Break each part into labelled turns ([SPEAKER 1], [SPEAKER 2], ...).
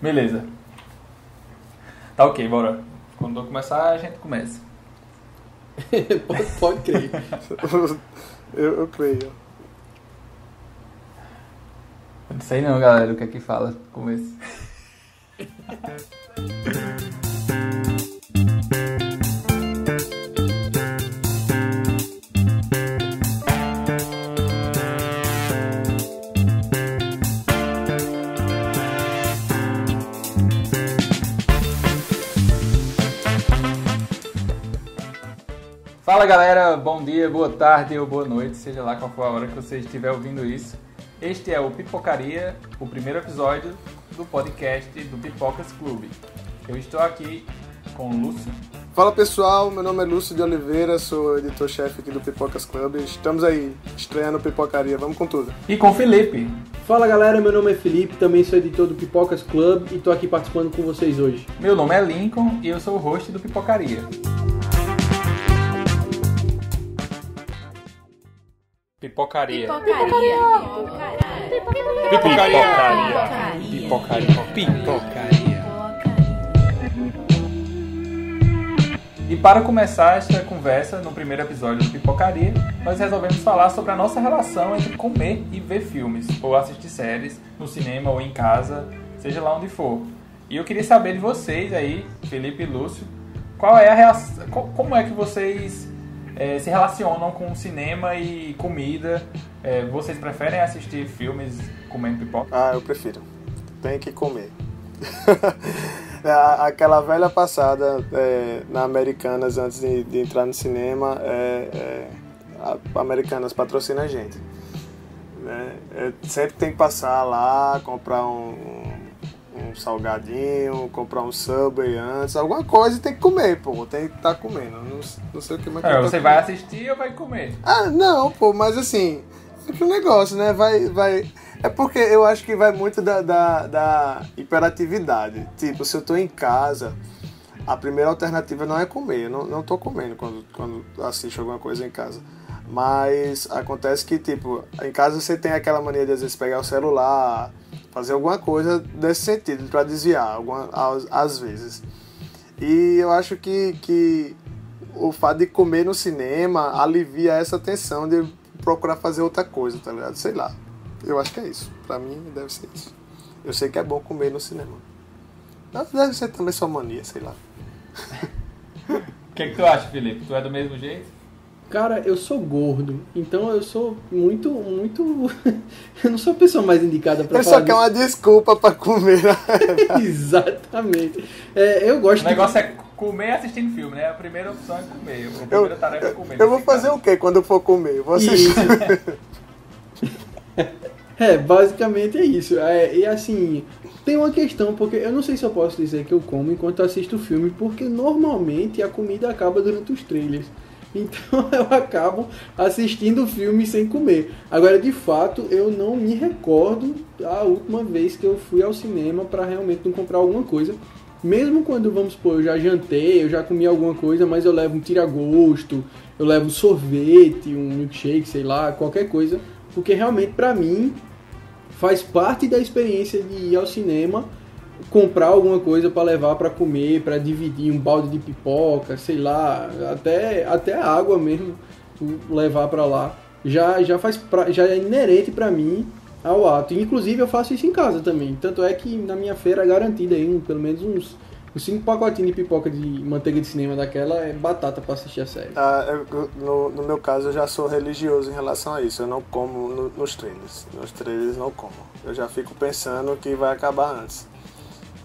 [SPEAKER 1] Beleza. Tá ok, bora. Quando eu começar, a gente começa.
[SPEAKER 2] pode, pode crer.
[SPEAKER 3] eu, eu creio.
[SPEAKER 1] Não sei não, galera, o que é que fala no começo. Fala galera, bom dia, boa tarde ou boa noite, seja lá qual for a hora que você estiver ouvindo isso. Este é o Pipocaria, o primeiro episódio do podcast do Pipocas Clube. Eu estou aqui com o Lúcio.
[SPEAKER 3] Fala pessoal, meu nome é Lúcio de Oliveira, sou editor-chefe aqui do Pipocas Clube. Estamos aí, estreando Pipocaria, vamos com tudo.
[SPEAKER 1] E com o Felipe.
[SPEAKER 2] Fala galera, meu nome é Felipe, também sou editor do Pipocas Club e estou aqui participando com vocês hoje.
[SPEAKER 1] Meu nome é Lincoln e eu sou o host do Pipocaria. Pipocaria.
[SPEAKER 4] Pipocaria.
[SPEAKER 1] Pipocaria. Pipocaria.
[SPEAKER 2] Pipocaria.
[SPEAKER 1] E para começar esta conversa, no primeiro episódio do Pipocaria, nós resolvemos falar sobre a nossa relação entre comer e ver filmes, ou assistir séries, no cinema ou em casa, seja lá onde for. E eu queria saber de vocês aí, Felipe e Lúcio, qual é a reação, como é que vocês é, se relacionam com cinema e comida. É, vocês preferem assistir filmes comendo pipoca?
[SPEAKER 3] Ah, eu prefiro. Tem que comer. Aquela velha passada é, na Americanas antes de, de entrar no cinema, é, é, a Americanas patrocina a gente. Né? É, sempre tem que passar lá, comprar um, um salgadinho, comprar um Subway antes, alguma coisa tem que comer, pô, tem que estar tá comendo. Não, não sei o que mais
[SPEAKER 1] é,
[SPEAKER 3] tá
[SPEAKER 1] Você vai assistir ou vai comer?
[SPEAKER 3] Ah, não, pô, mas assim, é um negócio, né? Vai, vai. É porque eu acho que vai muito da, da, da hiperatividade. Tipo, se eu tô em casa, a primeira alternativa não é comer. Eu não, não tô comendo quando, quando assisto alguma coisa em casa. Mas acontece que, tipo, em casa você tem aquela mania de às vezes pegar o celular, fazer alguma coisa desse sentido, para desviar, alguma, às, às vezes. E eu acho que, que o fato de comer no cinema alivia essa tensão de procurar fazer outra coisa, tá ligado? Sei lá. Eu acho que é isso. Pra mim deve ser isso. Eu sei que é bom comer no cinema. Mas deve ser também sua mania, sei lá.
[SPEAKER 1] O que, é que tu acha, Felipe? Tu é do mesmo jeito?
[SPEAKER 2] Cara, eu sou gordo, então eu sou muito, muito. eu não sou a pessoa mais indicada para falar.
[SPEAKER 3] Só quer uma desculpa para comer. Né?
[SPEAKER 2] Exatamente. É, eu gosto.
[SPEAKER 1] O negócio de... é comer assistindo filme, né? A primeira opção é comer. A primeira eu, tarefa é comer.
[SPEAKER 3] Eu vou fazer o que quando eu for comer? Eu vou assistir.
[SPEAKER 2] é, basicamente é isso. É, e assim, tem uma questão, porque eu não sei se eu posso dizer que eu como enquanto assisto o filme, porque normalmente a comida acaba durante os trailers. Então eu acabo assistindo filme sem comer. Agora, de fato, eu não me recordo a última vez que eu fui ao cinema para realmente não comprar alguma coisa. Mesmo quando, vamos supor, eu já jantei, eu já comi alguma coisa, mas eu levo um tira-gosto, eu levo sorvete, um milkshake, sei lá, qualquer coisa. Porque realmente, para mim, faz parte da experiência de ir ao cinema comprar alguma coisa para levar para comer, para dividir um balde de pipoca, sei lá, até até água mesmo levar para lá. Já já faz pra, já é inerente para mim ao ato. Inclusive eu faço isso em casa também. Tanto é que na minha feira é garantida aí um, pelo menos uns os cinco pacotinhos de pipoca de manteiga de cinema daquela é batata para assistir a série.
[SPEAKER 3] Ah, eu, no, no meu caso, eu já sou religioso em relação a isso. Eu não como no, nos trailers. Nos trailers não como. Eu já fico pensando que vai acabar antes.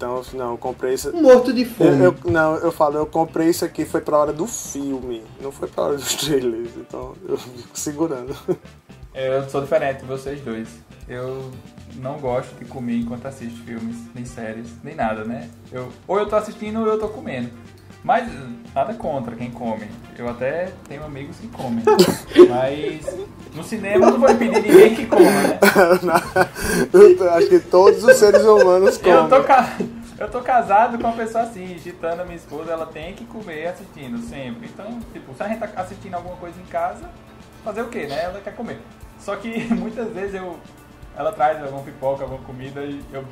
[SPEAKER 3] Então, não, eu comprei isso.
[SPEAKER 2] Morto de fome.
[SPEAKER 3] Eu, eu, não, eu falo, eu comprei isso aqui foi pra hora do filme, não foi pra hora dos trailers. Então, eu fico segurando.
[SPEAKER 1] Eu sou diferente de vocês dois. Eu não gosto de comer enquanto assisto filmes, nem séries, nem nada, né? Eu, ou eu tô assistindo ou eu tô comendo. Mas nada contra quem come. Eu até tenho amigos que comem. Mas no cinema eu não vou impedir ninguém que coma, né?
[SPEAKER 3] eu acho que todos os seres humanos comem.
[SPEAKER 1] Eu tô, ca... eu tô casado com uma pessoa assim, Gitana, minha esposa, ela tem que comer assistindo, sempre. Então, tipo, se a gente tá assistindo alguma coisa em casa, fazer o quê, né? Ela quer comer. Só que muitas vezes eu ela traz alguma pipoca, alguma comida e eu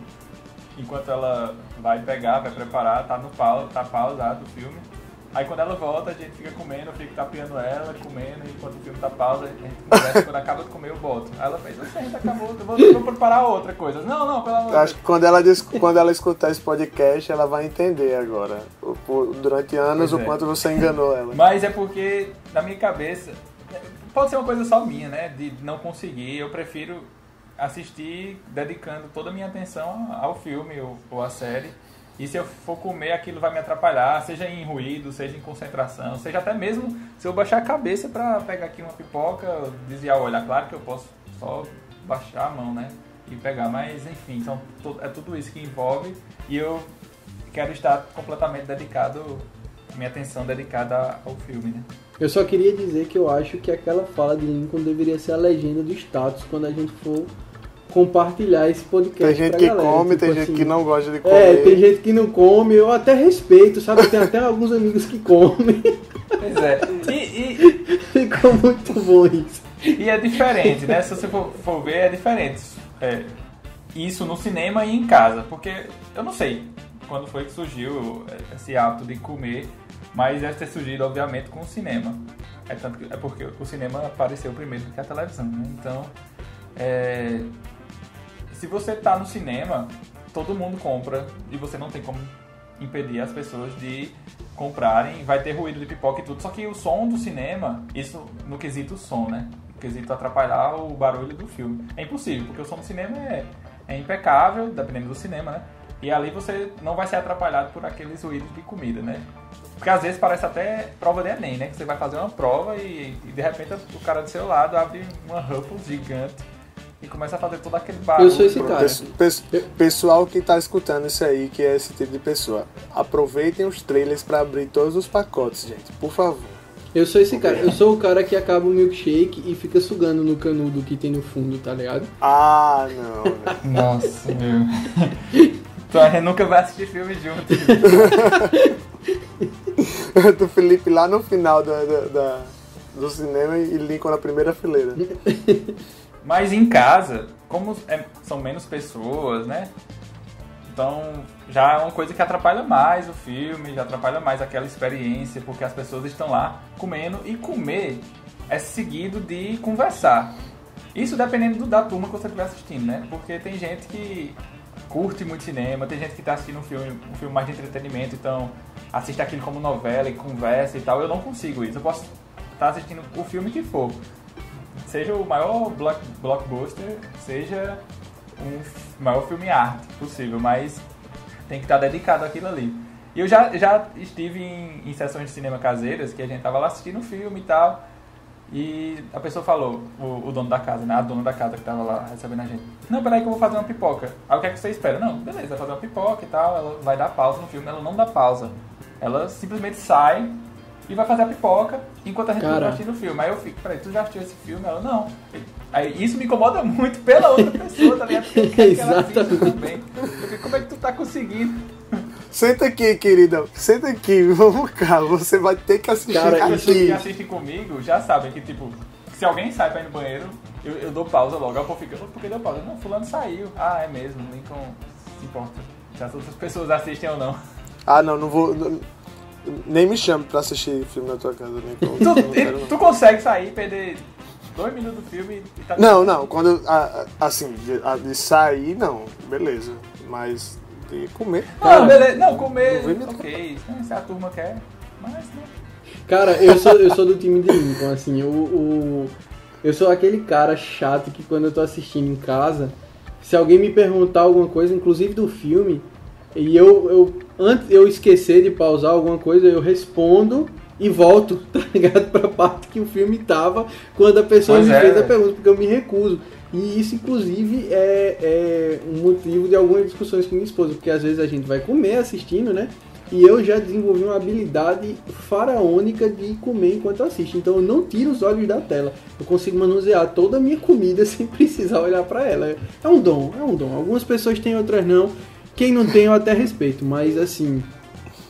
[SPEAKER 1] enquanto ela vai pegar, vai preparar, tá no pau, tá pausado o filme. Aí quando ela volta, a gente fica comendo, eu fico tapeando ela, comendo, enquanto o filme tá pausa, a gente conversa, quando acaba de comer eu boto. Aí ela fez, gente, acabou, eu vou, vou preparar outra coisa. Não, não, pelo amor de
[SPEAKER 3] Acho que quando ela, quando ela escutar esse podcast, ela vai entender agora. Durante anos,
[SPEAKER 1] Pois
[SPEAKER 3] o
[SPEAKER 1] é.
[SPEAKER 3] quanto você enganou ela.
[SPEAKER 1] Mas é porque, na minha cabeça, pode ser uma coisa só minha, né? De não conseguir. Eu prefiro assistir dedicando toda a minha atenção ao filme ou, ou à série. E se eu for comer, aquilo vai me atrapalhar, seja em ruído, seja em concentração, seja até mesmo se eu baixar a cabeça pra pegar aqui uma pipoca, desviar o olhar. Claro que eu posso só baixar a mão, né? E pegar, mas enfim, to- é tudo isso que envolve e eu quero estar completamente dedicado, minha atenção dedicada ao filme, né?
[SPEAKER 2] Eu só queria dizer que eu acho que aquela fala de Lincoln deveria ser a legenda do status quando a gente for compartilhar esse podcast.
[SPEAKER 3] Tem gente
[SPEAKER 2] pra
[SPEAKER 3] que
[SPEAKER 2] galera,
[SPEAKER 3] come,
[SPEAKER 2] tipo
[SPEAKER 3] tem gente
[SPEAKER 2] assim,
[SPEAKER 3] que não gosta de comer.
[SPEAKER 2] É, tem gente que não come, eu até respeito, sabe? Tem até alguns amigos que comem.
[SPEAKER 1] Pois é. E, e,
[SPEAKER 2] Ficou muito bom isso.
[SPEAKER 1] e é diferente, né? Se você for, for ver, é diferente. É, isso no cinema e em casa. Porque eu não sei quando foi que surgiu esse hábito de comer, mas deve ter surgido, obviamente, com o cinema. É, tanto que, é porque o cinema apareceu primeiro do que a televisão, né? Então, é, se você tá no cinema, todo mundo compra e você não tem como impedir as pessoas de comprarem, vai ter ruído de pipoca e tudo. Só que o som do cinema, isso no quesito som, né? No quesito atrapalhar o barulho do filme. É impossível, porque o som do cinema é, é impecável, dependendo do cinema, né? E ali você não vai ser atrapalhado por aqueles ruídos de comida, né? Porque às vezes parece até prova de Enem, né? Que você vai fazer uma prova e, e de repente o cara do seu lado abre uma Ruffles gigante e começa a fazer todo aquele barulho.
[SPEAKER 2] Eu sou esse cara.
[SPEAKER 3] Pesso- pesso- Pessoal que tá escutando isso aí, que é esse tipo de pessoa, aproveitem os trailers pra abrir todos os pacotes, gente, por favor.
[SPEAKER 2] Eu sou esse cara. Eu sou o cara que acaba o milkshake e fica sugando no canudo que tem no fundo, tá ligado?
[SPEAKER 3] Ah, não?
[SPEAKER 1] Nossa, meu. Então a gente nunca vai assistir filme junto.
[SPEAKER 3] do Felipe lá no final da, da- da- do cinema e Lincoln na primeira fileira.
[SPEAKER 1] Mas em casa, como é- são menos pessoas, né? Então já é uma coisa que atrapalha mais o filme, já atrapalha mais aquela experiência, porque as pessoas estão lá comendo e comer é seguido de conversar. Isso dependendo do- da turma que você estiver assistindo, né? Porque tem gente que curte muito cinema, tem gente que está assistindo um filme, um filme mais de entretenimento, então assiste aquilo como novela e conversa e tal. Eu não consigo isso. Eu posso estar assistindo o filme que for seja o maior block, blockbuster, seja um maior filme arte possível, mas tem que estar dedicado àquilo ali. E eu já, já estive em, em sessões de cinema caseiras que a gente tava lá assistindo um filme e tal, e a pessoa falou, o, o dono da casa, né, a dona da casa que tava lá recebendo a gente, não, peraí que eu vou fazer uma pipoca. Aí o que é que você espera? Não, beleza, vai fazer uma pipoca e tal, ela vai dar pausa no filme, ela não dá pausa. Ela simplesmente sai e vai fazer a pipoca enquanto a gente
[SPEAKER 2] Cara.
[SPEAKER 1] tá assistindo o filme. Aí eu fico, peraí, tu já assistiu esse filme? Ela, não. Aí isso me incomoda muito pela outra pessoa, tá ligado? Porque
[SPEAKER 2] Exatamente.
[SPEAKER 1] também. Eu fico, como é que tu tá conseguindo?
[SPEAKER 3] Senta aqui, querida. Senta aqui, vamos cá. Você vai ter que assistir
[SPEAKER 2] Cara,
[SPEAKER 1] As pessoas que
[SPEAKER 3] aqui.
[SPEAKER 1] assistem comigo já sabem que, tipo, se alguém sai pra ir no banheiro, eu, eu dou pausa logo. Aí o povo fica, por que deu pausa? Não, fulano saiu. Ah, é mesmo, Lincoln se importa. Se as outras pessoas assistem ou não.
[SPEAKER 3] Ah, não, não vou. não- nem me chame pra assistir filme na tua casa, né? Não,
[SPEAKER 1] Tu,
[SPEAKER 3] não quero, não.
[SPEAKER 1] tu consegue sair, perder dois minutos do filme e tá
[SPEAKER 3] Não, não, quando. ah, ah, Assim, de, ah, de sair, não, beleza. Mas de comer.
[SPEAKER 1] Ah, beleza. Não, comer,
[SPEAKER 3] Não vem me
[SPEAKER 1] ok. Se a turma quer, mas né?
[SPEAKER 2] Cara, eu sou, eu sou do time de Lincoln, assim, o, o- eu sou aquele cara chato que quando eu tô assistindo em casa, se alguém me perguntar alguma coisa, inclusive do filme, e eu, eu antes eu esquecer de pausar alguma coisa, eu respondo e volto, tá ligado? Pra parte que o filme tava quando a pessoa
[SPEAKER 1] Pois
[SPEAKER 2] me
[SPEAKER 1] é,
[SPEAKER 2] fez a pergunta, porque eu me recuso. E isso, inclusive, é, é um motivo de algumas discussões com minha esposa, porque às vezes a gente vai comer assistindo, né? E eu já desenvolvi uma habilidade faraônica de comer enquanto assisto. Então eu não tiro os olhos da tela. Eu consigo manusear toda a minha comida sem precisar olhar pra ela. É um dom, é um dom. Algumas pessoas têm, outras não. Quem não tem eu até respeito, mas assim,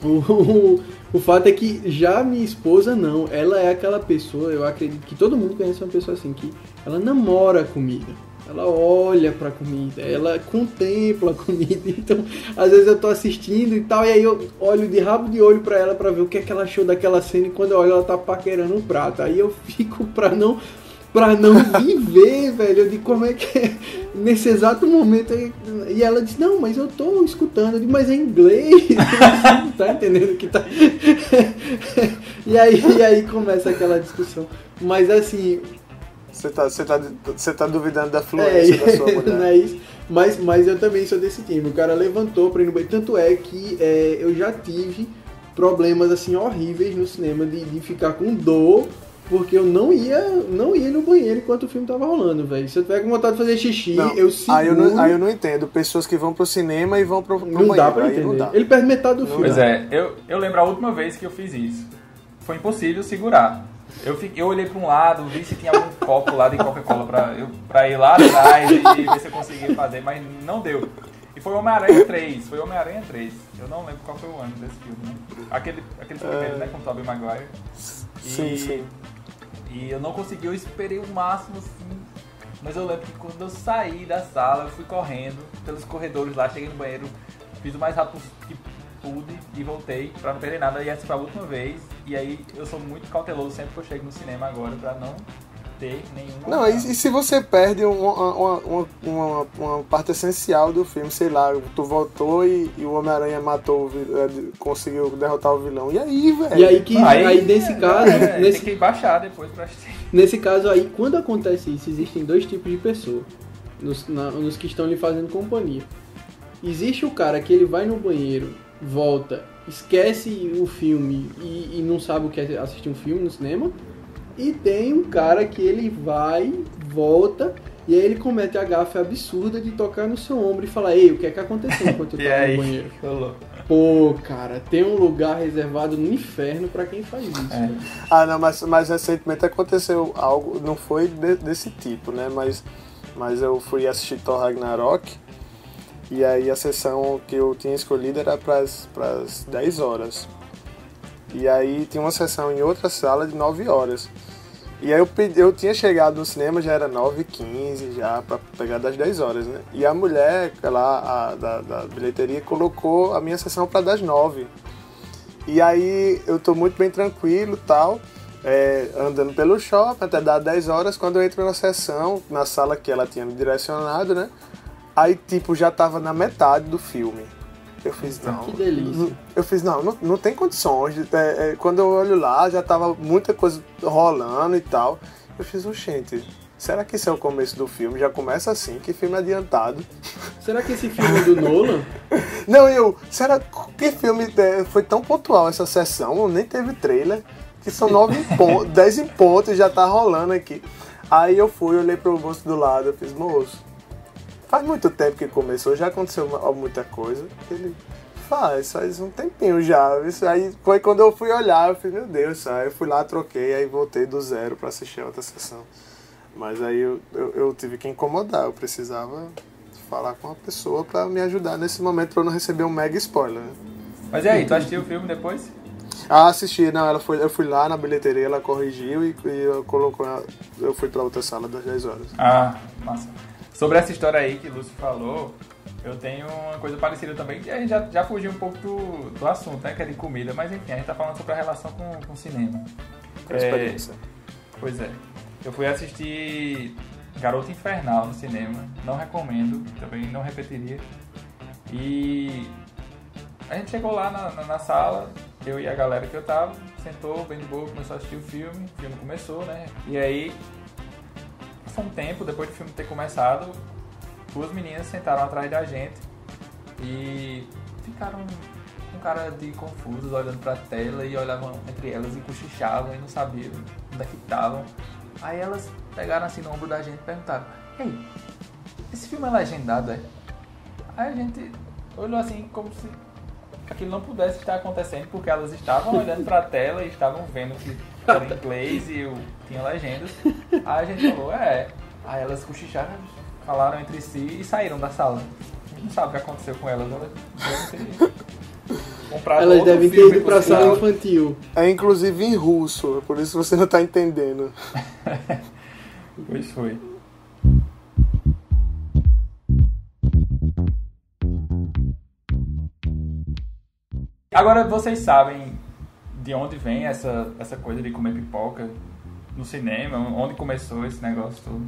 [SPEAKER 2] o, o, o fato é que já minha esposa não. Ela é aquela pessoa, eu acredito que todo mundo conhece uma pessoa assim, que ela namora a comida. Ela olha pra comida, ela contempla a comida. Então, às vezes eu tô assistindo e tal, e aí eu olho de rabo de olho pra ela pra ver o que é que ela achou daquela cena. E quando eu olho, ela tá paquerando um prato. Aí eu fico pra não pra não viver, velho. Eu digo, como é que é? Nesse exato momento. E ela disse, não, mas eu tô escutando. Eu digo, mas é inglês. tá entendendo que tá. e, aí, e aí começa aquela discussão. Mas assim.
[SPEAKER 3] Você tá, você tá, você tá duvidando da fluência é, da sua mulher.
[SPEAKER 2] Não é isso. Mas, mas eu também sou desse time. O cara levantou pra ir no banheiro. Tanto é que é, eu já tive problemas assim horríveis no cinema de, de ficar com dor porque eu não ia, não ia no banheiro enquanto o filme tava rolando, velho. Se eu tiver com vontade de fazer xixi, não, eu seguro...
[SPEAKER 3] Aí eu, não, aí eu não entendo. Pessoas que vão pro cinema e vão pro, pro não banheiro.
[SPEAKER 2] Dá pra entender. Não dá. Ele perde metade do filme.
[SPEAKER 1] Pois é, eu, eu lembro a última vez que eu fiz isso. Foi impossível segurar. Eu, fiquei, eu olhei para um lado, vi se tinha algum copo lá de Coca-Cola para eu pra ir lá atrás e, e ver se eu conseguia fazer, mas não deu. E foi Homem-Aranha 3, foi Homem-Aranha 3. Eu não lembro qual foi o ano desse filme, né? Aquele, aquele primeiro, é... né, com o Tobey Maguire.
[SPEAKER 3] E... Sim, sim.
[SPEAKER 1] E eu não consegui, eu esperei o máximo assim. Mas eu lembro que quando eu saí da sala, eu fui correndo pelos corredores lá, cheguei no banheiro, fiz o mais rápido que pude e voltei pra não perder nada. E essa foi a última vez. E aí eu sou muito cauteloso sempre que eu chego no cinema agora pra não ter nenhuma.
[SPEAKER 3] Não, e, e, se você perde uma, uma, uma, uma, parte essencial do filme, sei lá, tu voltou e, e o Homem-Aranha matou, é, conseguiu derrotar o vilão. E aí, velho?
[SPEAKER 2] E aí que aí, aí nesse é, caso.
[SPEAKER 1] É, nesse, tem que baixar depois pra assistir.
[SPEAKER 2] Nesse caso aí, quando acontece isso, existem dois tipos de pessoa. Nos, na, nos que estão lhe fazendo companhia. Existe o cara que ele vai no banheiro, volta, esquece o filme e, e não sabe o que é assistir um filme no cinema e tem um cara que ele vai, volta, e aí ele comete a gafe absurda de tocar no seu ombro e falar, ei, o que é que aconteceu enquanto eu tava no banheiro? Falou. Pô, cara, tem um lugar reservado no inferno para quem faz isso. É.
[SPEAKER 3] Ah, não, mas, mas recentemente aconteceu algo, não foi de, desse tipo, né? Mas, mas eu fui assistir Thor Ragnarok e aí a sessão que eu tinha escolhido era para as 10 horas. E aí tinha uma sessão em outra sala de 9 horas. E aí eu, eu tinha chegado no cinema, já era 9h15, já para pegar das 10 horas, né? E a mulher lá, a, da, da bilheteria, colocou a minha sessão para das 9. E aí eu tô muito bem tranquilo tal, é, andando pelo shopping até dar 10 horas, quando eu entro na sessão, na sala que ela tinha me direcionado, né? Aí, tipo, já tava na metade do filme. Eu fiz, não.
[SPEAKER 2] Que delícia.
[SPEAKER 3] Eu fiz, não, não, não tem condições. É, é, quando eu olho lá, já tava muita coisa rolando e tal. Eu fiz, gente, será que esse é o começo do filme? Já começa assim, que filme adiantado.
[SPEAKER 2] Será que esse filme é do Nolan?
[SPEAKER 3] não, eu, será que filme é, foi tão pontual essa sessão? Nem teve trailer. Que são nove em ponto, dez em ponto e já tá rolando aqui. Aí eu fui, olhei pro moço do lado, eu fiz, moço, Faz muito tempo que começou, já aconteceu muita coisa. Ele faz, faz um tempinho já. Isso aí foi quando eu fui olhar, eu falei, meu Deus, aí eu fui lá, troquei, aí voltei do zero para assistir a outra sessão. Mas aí eu, eu, eu, tive que incomodar, eu precisava falar com uma pessoa para me ajudar nesse momento para eu não receber um mega spoiler. Né?
[SPEAKER 1] Mas e aí, tu assistiu o filme depois?
[SPEAKER 3] Ah, assisti, não, ela foi, eu fui lá na bilheteria, ela corrigiu e, e eu colocou, eu fui para outra sala das 10 horas.
[SPEAKER 1] Ah, massa. Sobre essa história aí que o Lúcio falou, eu tenho uma coisa parecida também, que a gente já, já fugiu um pouco do, do assunto, né? Que é de comida, mas enfim, a gente tá falando sobre a relação com, com o cinema.
[SPEAKER 3] É, experiência.
[SPEAKER 1] Pois é. Eu fui assistir Garota Infernal no cinema, não recomendo, também não repetiria. E a gente chegou lá na, na, na, sala, eu e a galera que eu tava, sentou bem de boa, começou a assistir o filme, o filme começou, né? E aí Passou um tempo, depois do filme ter começado, duas meninas sentaram atrás da gente e ficaram com cara de confusos, olhando pra tela e olhavam entre elas e cochichavam e não sabiam onde é que estavam. Aí elas pegaram assim no ombro da gente e perguntaram: Ei, esse filme é legendado, é? Aí a gente olhou assim como se aquilo não pudesse estar acontecendo, porque elas estavam olhando para a tela e estavam vendo que era em inglês e eu tinha legendas. Aí a gente falou, é. Aí elas cochicharam, falaram entre si e saíram da sala. A gente não sabe o que aconteceu com elas, elas devem ter.
[SPEAKER 2] Elas devem ter ido pra sala infantil.
[SPEAKER 3] É inclusive em russo, por isso você não tá entendendo.
[SPEAKER 1] pois foi. Agora vocês sabem de onde vem essa, essa coisa de comer pipoca no cinema? Onde começou esse negócio todo?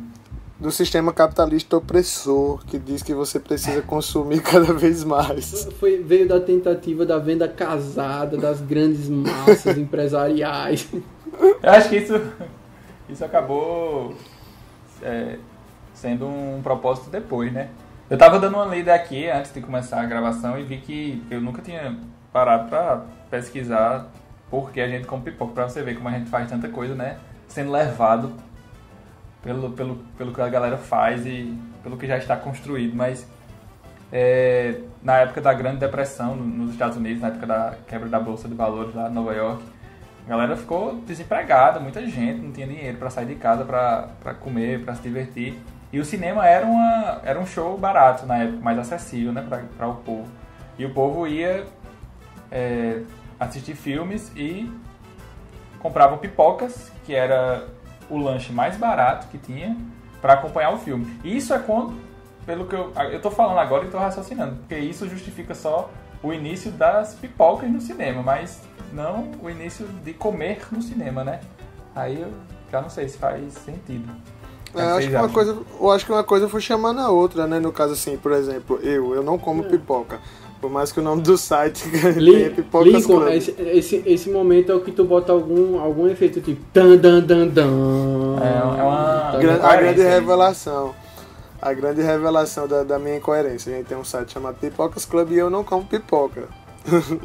[SPEAKER 3] Do sistema capitalista opressor, que diz que você precisa consumir cada vez mais.
[SPEAKER 2] Foi, veio da tentativa da venda casada das grandes massas empresariais.
[SPEAKER 1] Eu acho que isso, isso acabou é, sendo um propósito depois, né? Eu tava dando uma lida aqui antes de começar a gravação e vi que eu nunca tinha parado pra pesquisar por que a gente come pipoca, pra você ver como a gente faz tanta coisa, né? Sendo levado pelo, pelo, pelo que a galera faz e pelo que já está construído. Mas é, na época da Grande Depressão nos Estados Unidos, na época da quebra da Bolsa de Valores lá em Nova York, a galera ficou desempregada, muita gente não tinha dinheiro para sair de casa para comer, para se divertir. E o cinema era, uma, era um show barato na época, mais acessível né, para o povo. E o povo ia é, assistir filmes e comprava pipocas, que era o lanche mais barato que tinha, para acompanhar o filme. E isso é quando, pelo que eu. Eu tô falando agora e tô raciocinando, porque isso justifica só o início das pipocas no cinema, mas não o início de comer no cinema, né? Aí eu já não sei se faz sentido.
[SPEAKER 3] É, acho que uma coisa, eu acho que uma coisa foi chamando a outra, né? No caso assim, por exemplo, eu, eu não como é. pipoca. Por mais que o nome do site tenha pipoca
[SPEAKER 2] Lincoln, esse, esse, esse, momento é o que tu bota algum, algum efeito tipo dan dan dan dan.
[SPEAKER 1] É, é uma
[SPEAKER 3] a grande revelação. A grande revelação da, da minha incoerência. A gente tem um site chamado Pipocas Club e eu não como pipoca.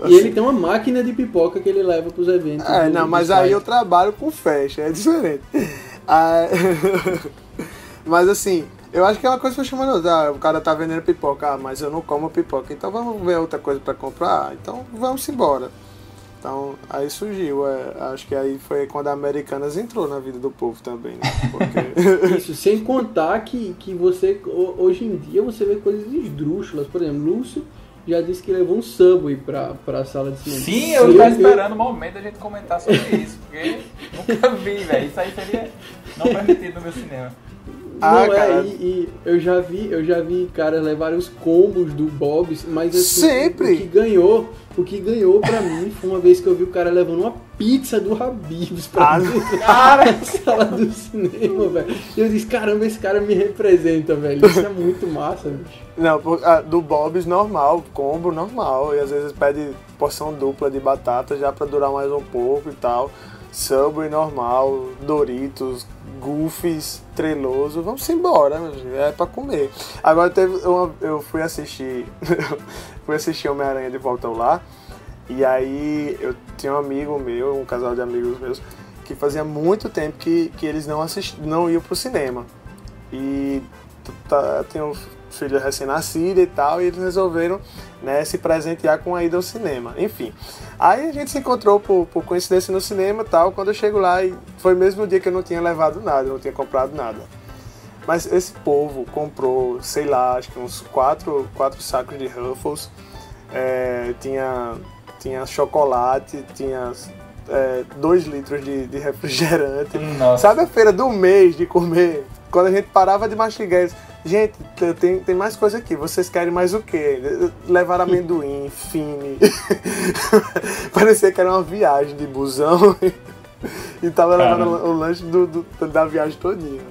[SPEAKER 2] E ele tem uma máquina de pipoca que ele leva pros eventos.
[SPEAKER 3] É, não, mas aí eu trabalho com festa, é diferente. Ah, mas assim, eu acho que é uma coisa que foi chamando. Ah, o cara tá vendendo pipoca, ah, mas eu não como pipoca, então vamos ver outra coisa para comprar. Ah, então vamos embora. Então aí surgiu, é, acho que aí foi quando a Americanas entrou na vida do povo também, né?
[SPEAKER 2] Porque... Isso, sem contar que, que você, hoje em dia, você vê coisas esdrúxulas. Por exemplo, Lúcio já disse que levou um Subway pra, pra sala de cinema.
[SPEAKER 1] Sim, eu estava esperando o momento da gente comentar sobre isso, porque nunca vi, velho. Isso aí seria não permitido no meu cinema.
[SPEAKER 2] Ah, não é, e, e, eu já vi, eu já vi caras levarem os combos do Bob's, mas assim,
[SPEAKER 3] Sempre.
[SPEAKER 2] o que ganhou, o que ganhou pra mim foi uma vez que eu vi o cara levando uma pizza do Habib's pra ah, dentro cara. da sala do cinema, velho. E eu disse, caramba, esse cara me representa, velho. Isso é muito massa, bicho.
[SPEAKER 3] Não, do Bob's normal, combo normal, e às vezes pede porção dupla de batata já pra durar mais um pouco e tal. Subway normal, Doritos, Goofies, Treloso, vamos embora, é pra comer. Agora teve uma, eu fui assistir, fui assistir Homem-Aranha de Volta ao Lar, e aí eu tinha um amigo meu, um casal de amigos meus, que fazia muito tempo que, que eles não assistiam, não iam pro cinema. E tá, tem filho recém-nascido e tal, e eles resolveram né, se presentear com a ida ao cinema. Enfim, aí a gente se encontrou por, por coincidência no cinema e tal, quando eu chego lá, e foi mesmo o dia que eu não tinha levado nada, não tinha comprado nada. Mas esse povo comprou, sei lá, acho que uns quatro, quatro sacos de Ruffles, é, tinha, tinha chocolate, tinha é, dois litros de, de refrigerante.
[SPEAKER 1] Nossa.
[SPEAKER 3] Sabe a feira do mês de comer? Quando a gente parava de mastigar, Gente, tem, tem mais coisa aqui. Vocês querem mais o quê? Levar amendoim, fine. Parecia que era uma viagem de busão. e tava levando o lanche do, do, da viagem todinha.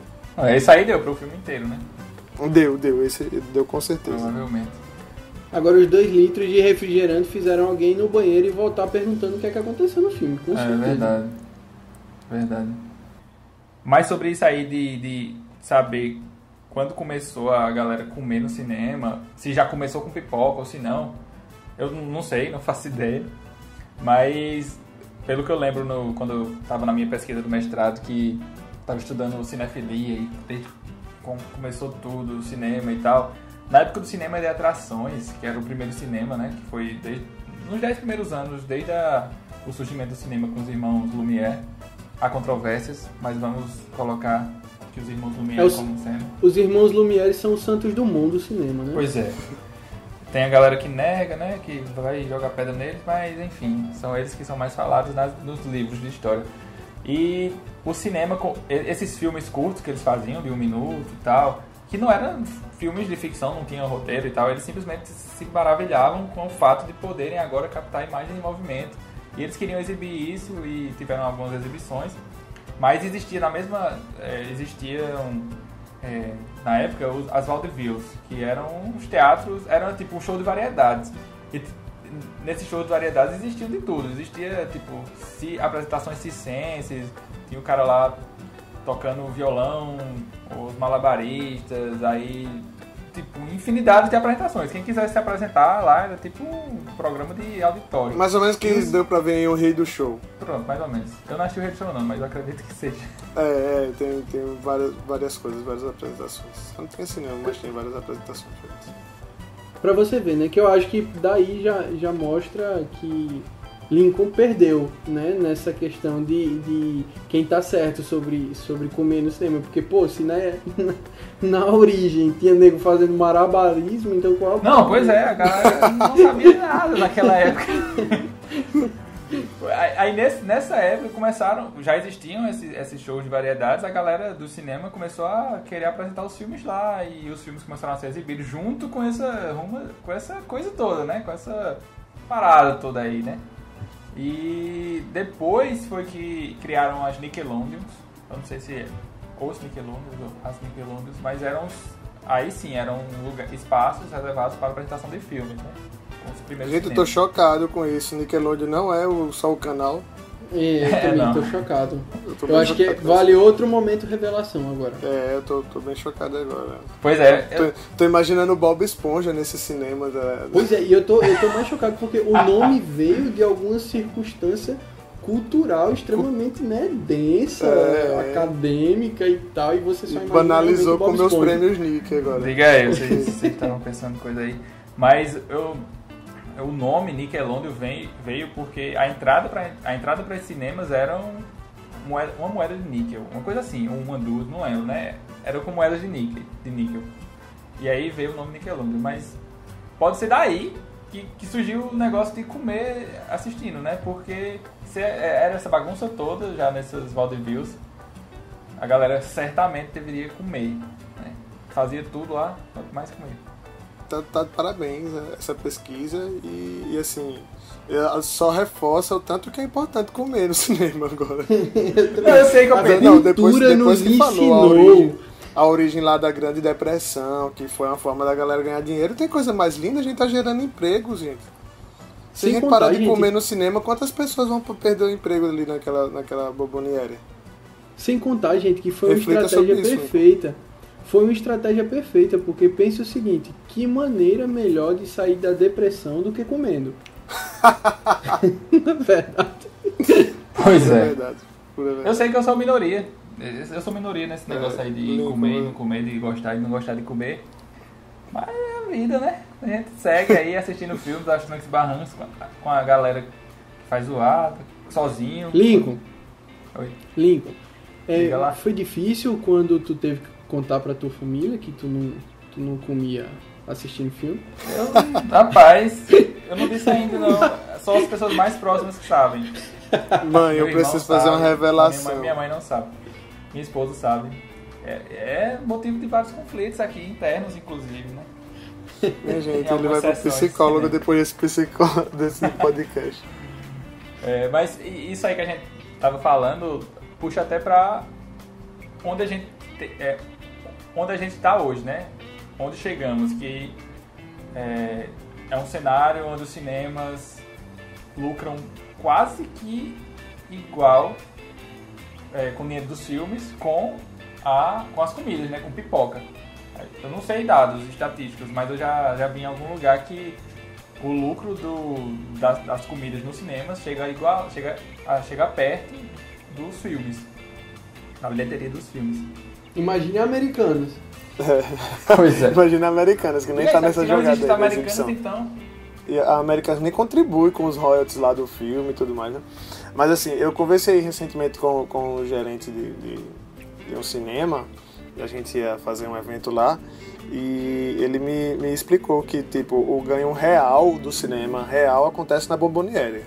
[SPEAKER 1] Esse aí deu pro filme inteiro, né?
[SPEAKER 3] Deu, deu. Esse deu com certeza.
[SPEAKER 1] Provavelmente.
[SPEAKER 2] Agora, os dois litros de refrigerante fizeram alguém ir no banheiro e voltar perguntando o que é que aconteceu no filme. Com
[SPEAKER 1] é verdade. Verdade. Mas sobre isso aí de, de saber quando começou a galera comer no cinema, se já começou com pipoca ou se não, eu não sei, não faço ideia. Mas pelo que eu lembro no, quando eu estava na minha pesquisa do mestrado, que estava estudando cinefilia e desde começou tudo, cinema e tal. Na época do cinema de atrações, que era o primeiro cinema, né? Que foi desde, nos dez primeiros anos, desde a, o surgimento do cinema com os irmãos Lumière. Há controvérsias, mas vamos colocar que os irmãos Lumière é os, como sendo.
[SPEAKER 2] Os irmãos Lumière são os santos do mundo do cinema, né?
[SPEAKER 1] Pois é. Tem a galera que nega, né? Que vai jogar pedra neles, mas enfim, são eles que são mais falados nas, nos livros de história. E o cinema, esses filmes curtos que eles faziam, de um minuto e tal, que não eram filmes de ficção não tinham roteiro e tal, eles simplesmente se maravilhavam com o fato de poderem agora captar imagens em movimento. E eles queriam exibir isso e tiveram algumas exibições. Mas existia na mesma. É, existiam é, na época os, as vaudevilles, que eram os teatros, era tipo um show de variedades. E nesse show de variedades existia de tudo. Existia tipo si, apresentações circenses, tinha o cara lá tocando violão, os malabaristas, aí tipo, infinidade de apresentações. Quem quisesse se apresentar lá era tipo um programa de auditório.
[SPEAKER 3] Mais ou menos que os... deu pra ver em O Rei do Show.
[SPEAKER 1] Pronto, mais ou menos. Eu não assisti o Rei do Show não, mas eu acredito que seja.
[SPEAKER 3] É, é tem, tem várias, várias coisas, várias apresentações. Eu não tem cinema, mas tem várias apresentações.
[SPEAKER 2] Pra você ver, né? Que eu acho que daí já, já mostra que Lincoln perdeu, né, nessa questão de, de quem tá certo sobre, sobre comer no cinema. Porque, pô, se na, na, na origem tinha nego fazendo marabarismo, então qual
[SPEAKER 1] Não, pois é, a galera não sabia nada naquela época. Aí nesse, nessa época começaram, já existiam esses, esses shows de variedades, a galera do cinema começou a querer apresentar os filmes lá e os filmes começaram a ser exibidos junto com essa, com essa coisa toda, né? Com essa parada toda aí, né? E depois foi que criaram as Nickelodeons. Eu não sei se é os Nickelodeons ou as Nickelodeons, mas eram aí sim, eram lugar, espaços reservados para apresentação de filmes, né?
[SPEAKER 3] Gente, eu tô chocado com isso. Nickelodeon não é o, só o canal.
[SPEAKER 2] É, eu também é, tô chocado. Eu, tô eu acho que vale outro momento revelação agora.
[SPEAKER 3] É, eu tô, tô bem chocado agora.
[SPEAKER 1] Pois é.
[SPEAKER 3] Tô, eu... tô imaginando o Bob Esponja nesse cinema. Da...
[SPEAKER 2] Pois é, e eu tô, eu tô mais chocado porque o nome veio de alguma circunstância cultural extremamente né, densa, é, acadêmica e tal, e você só
[SPEAKER 3] banalizou com meus prêmios Nick agora.
[SPEAKER 1] Diga aí, vocês estavam pensando coisa aí. Mas eu o nome Nickelodeon vem, veio porque a entrada para a entrada para cinemas era moeda, uma moeda de níquel, uma coisa assim, uma duas, não lembro, né? Era com moedas de níquel, de níquel. E aí veio o nome Nickelodeon, mas pode ser daí que, que surgiu o negócio de comer assistindo, né? Porque é, era essa bagunça toda já nessas vaudevilles, a galera certamente deveria comer, né? Fazia tudo lá, mais comer
[SPEAKER 3] tá, tá de parabéns né, essa pesquisa. E, e, assim só reforça o tanto que é importante comer no cinema agora.
[SPEAKER 1] eu sei que eu
[SPEAKER 3] não, depois, depois que falou a origem, a origem lá da Grande Depressão, que foi uma forma da galera ganhar dinheiro, tem coisa mais linda, a gente tá gerando empregos, gente. Se Sem a gente parar de gente... comer no cinema, quantas pessoas vão perder o emprego ali naquela, naquela boboniere?
[SPEAKER 2] Sem contar, gente, que foi Reflita uma estratégia perfeita foi uma estratégia perfeita, porque pense o seguinte: que maneira melhor de sair da depressão do que comendo? Na verdade.
[SPEAKER 1] Pois é. é. Verdade. Eu sei que eu sou minoria. Eu sou minoria nesse é, negócio aí de comer e não comer, de gostar e não gostar de comer. Mas é a vida, né? A gente segue aí assistindo filmes, achando que se barranca com a galera que faz zoada, sozinho.
[SPEAKER 2] Lincoln. Oi. Lincoln. É, foi difícil quando tu teve que contar pra tua família que tu não, tu não comia assistindo filme?
[SPEAKER 1] Eu, rapaz, eu não disse ainda não. Só as pessoas mais próximas que sabem.
[SPEAKER 3] Mãe, eu preciso fazer sabe, uma revelação.
[SPEAKER 1] Minha mãe, minha mãe, não sabe. Minha esposa sabe. É, é, motivo de vários conflitos aqui, internos inclusive, né?
[SPEAKER 3] Minha gente, ele vai pro psicólogo depois desse, psicó desse podcast.
[SPEAKER 1] É, mas isso aí que a gente tava falando puxa até pra onde a gente é, onde a gente está hoje, né? Onde chegamos, que é, é, um cenário onde os cinemas lucram quase que igual é, com o dinheiro dos filmes com, a, com as comidas, né? Com pipoca. Eu não sei dados estatísticos, mas eu já, já vi em algum lugar que o lucro do, das, das comidas nos cinemas chega igual, chega a chegar perto dos filmes, da bilheteria dos filmes.
[SPEAKER 2] Imagine americanos.
[SPEAKER 3] É. Pois é. Imagina americanas, que nem tá nessa jogada aí.
[SPEAKER 1] Tá americanos, então.
[SPEAKER 3] E a Americanas nem contribui com os royalties lá do filme e tudo mais, né? Mas assim, eu conversei recentemente com, com o gerente de, de, de um cinema, e a gente ia fazer um evento lá, e ele me, me explicou que, tipo, o ganho real do cinema real acontece na Bomboniere.